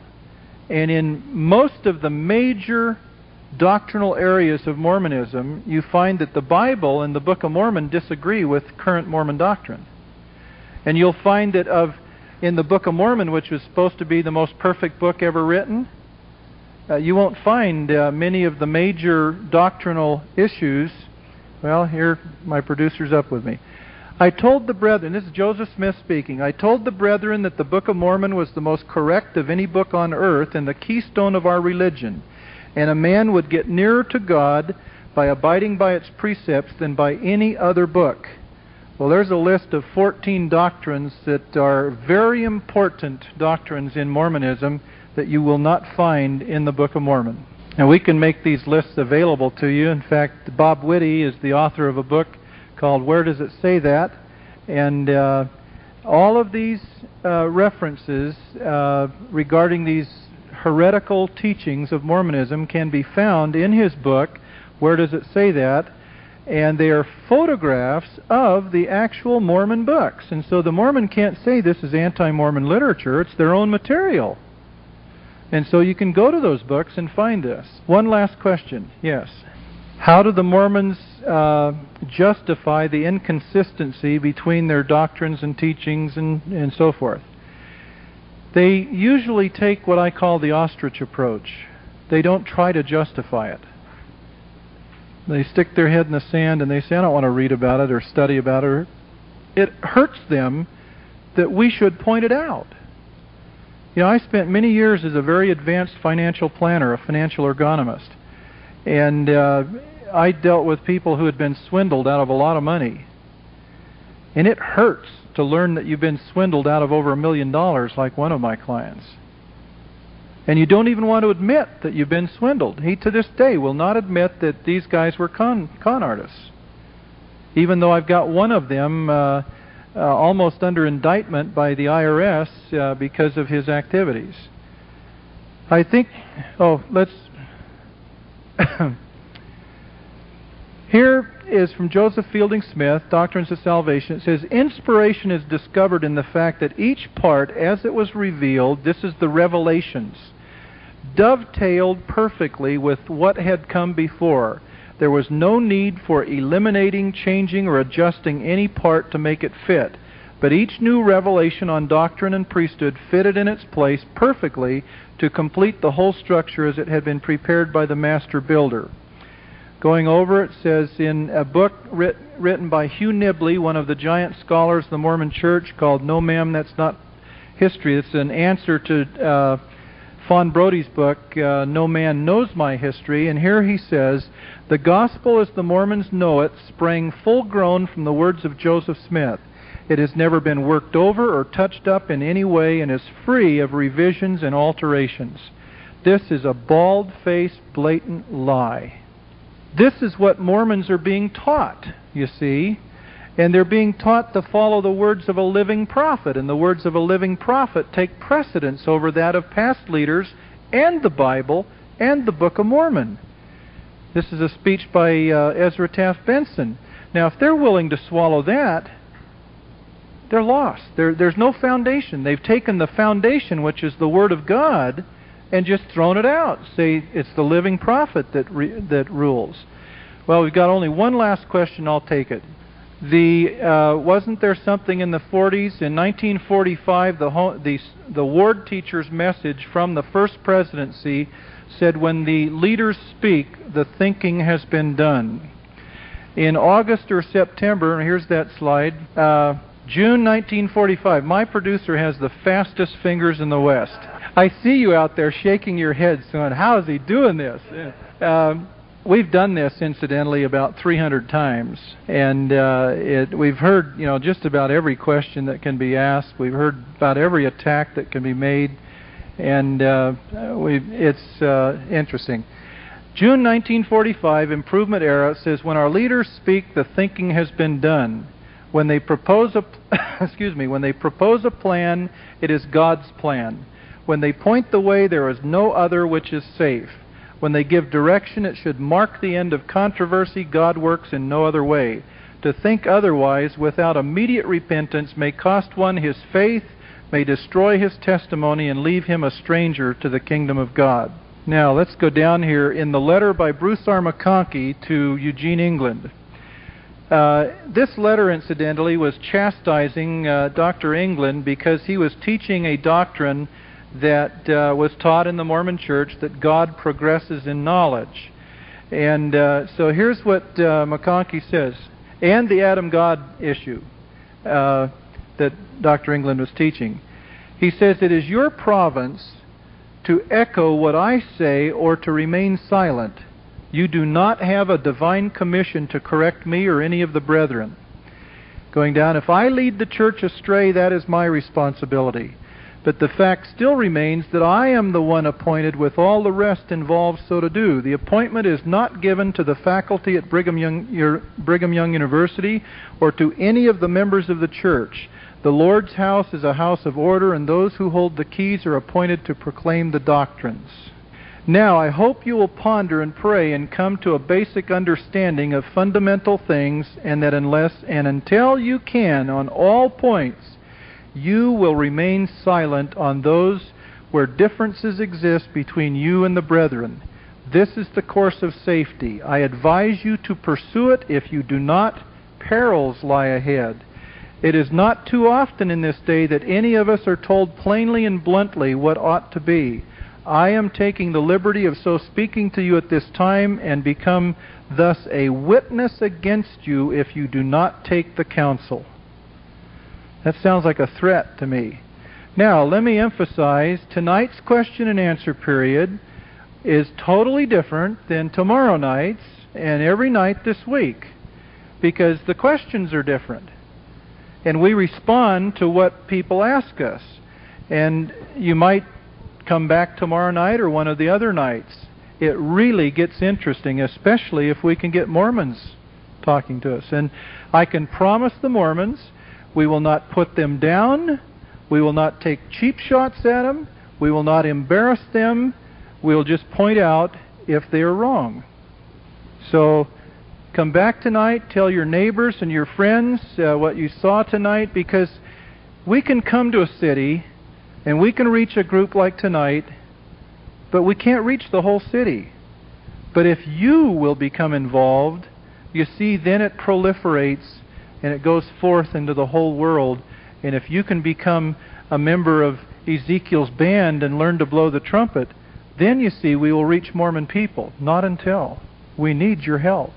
And in most of the major doctrinal areas of Mormonism, you find that the Bible and the Book of Mormon disagree with current Mormon doctrine. And you'll find that of in the Book of Mormon, which was supposed to be the most perfect book ever written, uh, you won't find uh, many of the major doctrinal issues. Well, here my producer's up with me. I told the brethren, this is Joseph Smith speaking, I told the brethren that the Book of Mormon was the most correct of any book on earth and the keystone of our religion and a man would get nearer to God by abiding by its precepts than by any other book. Well, there's a list of 14 doctrines that are very important doctrines in Mormonism that you will not find in the Book of Mormon. Now, we can make these lists available to you. In fact, Bob Witte is the author of a book called Where Does It Say That? And uh, all of these uh, references uh, regarding these heretical teachings of Mormonism can be found in his book. Where does it say that? And they are photographs of the actual Mormon books. And so the Mormon can't say this is anti Mormon literature, it's their own material. And so you can go to those books and find this. One last question. Yes. How do the Mormons uh, justify the inconsistency between their doctrines and teachings and, and so forth? They usually take what I call the ostrich approach. They don't try to justify it. They stick their head in the sand and they say, I don't want to read about it or study about it. It hurts them that we should point it out. You know, I spent many years as a very advanced financial planner, a financial ergonomist. And uh, I dealt with people who had been swindled out of a lot of money. And it hurts to learn that you've been swindled out of over a million dollars, like one of my clients. And you don't even want to admit that you've been swindled. He, to this day, will not admit that these guys were con, con artists. Even though I've got one of them uh, uh, almost under indictment by the IRS uh, because of his activities. I think, oh, let's. Here is from Joseph Fielding Smith, Doctrines of Salvation. It says, Inspiration is discovered in the fact that each part, as it was revealed, this is the revelations, dovetailed perfectly with what had come before. There was no need for eliminating, changing, or adjusting any part to make it fit. But each new revelation on doctrine and priesthood fitted in its place perfectly to complete the whole structure as it had been prepared by the master builder. Going over, it says in a book writ, written by Hugh Nibley, one of the giant scholars of the Mormon Church, called No Ma'am, That's Not History. It's an answer to uh, Fawn Brodie's book, uh, No Man Knows My History. And here he says, The gospel as the Mormons know it sprang full grown from the words of Joseph Smith. It has never been worked over or touched up in any way and is free of revisions and alterations. This is a bald faced, blatant lie. This is what Mormons are being taught, you see. And they're being taught to follow the words of a living prophet. And the words of a living prophet take precedence over that of past leaders and the Bible and the Book of Mormon. This is a speech by uh, Ezra Taft Benson. Now, if they're willing to swallow that, they're lost. there's no foundation. They've taken the foundation, which is the Word of God, and just thrown it out. Say it's the living prophet that re, that rules. Well, we've got only one last question. I'll take it. The uh, wasn't there something in the 40s in 1945? The the the ward teacher's message from the first presidency said, "When the leaders speak, the thinking has been done." In August or September, here's that slide. Uh, June 1945. My producer has the fastest fingers in the West. I see you out there shaking your head, son. How is he doing this? Um, we've done this incidentally about 300 times, and uh, it, we've heard you know just about every question that can be asked. We've heard about every attack that can be made, and uh, it's uh, interesting. June 1945, Improvement Era says, "When our leaders speak, the thinking has been done. When they propose a excuse me, when they propose a plan, it is God's plan. When they point the way, there is no other which is safe." When they give direction, it should mark the end of controversy. God works in no other way. To think otherwise without immediate repentance may cost one his faith, may destroy his testimony, and leave him a stranger to the kingdom of God. Now, let's go down here in the letter by Bruce R. McConkie to Eugene England. Uh, this letter, incidentally, was chastising uh, Dr. England because he was teaching a doctrine that uh, was taught in the Mormon church that God progresses in knowledge. And uh, so here's what uh, McConkie says, and the Adam God issue uh, that Dr. England was teaching. He says, It is your province to echo what I say or to remain silent. You do not have a divine commission to correct me or any of the brethren. Going down, if I lead the church astray, that is my responsibility. But the fact still remains that I am the one appointed with all the rest involved so to do. The appointment is not given to the faculty at Brigham Young, Brigham Young University or to any of the members of the church. The Lord's house is a house of order, and those who hold the keys are appointed to proclaim the doctrines. Now, I hope you will ponder and pray and come to a basic understanding of fundamental things, and that unless and until you can, on all points, you will remain silent on those where differences exist between you and the brethren. This is the course of safety. I advise you to pursue it. If you do not, perils lie ahead. It is not too often in this day that any of us are told plainly and bluntly what ought to be. I am taking the liberty of so speaking to you at this time and become thus a witness against you if you do not take the counsel. That sounds like a threat to me. Now, let me emphasize tonight's question and answer period is totally different than tomorrow night's and every night this week because the questions are different. And we respond to what people ask us. And you might come back tomorrow night or one of the other nights. It really gets interesting, especially if we can get Mormons talking to us. And I can promise the Mormons we will not put them down. We will not take cheap shots at them. We will not embarrass them. We'll just point out if they are wrong. So come back tonight, tell your neighbors and your friends uh, what you saw tonight, because we can come to a city and we can reach a group like tonight, but we can't reach the whole city. But if you will become involved, you see, then it proliferates and it goes forth into the whole world. And if you can become a member of Ezekiel's band and learn to blow the trumpet, then you see we will reach Mormon people. Not until. We need your help.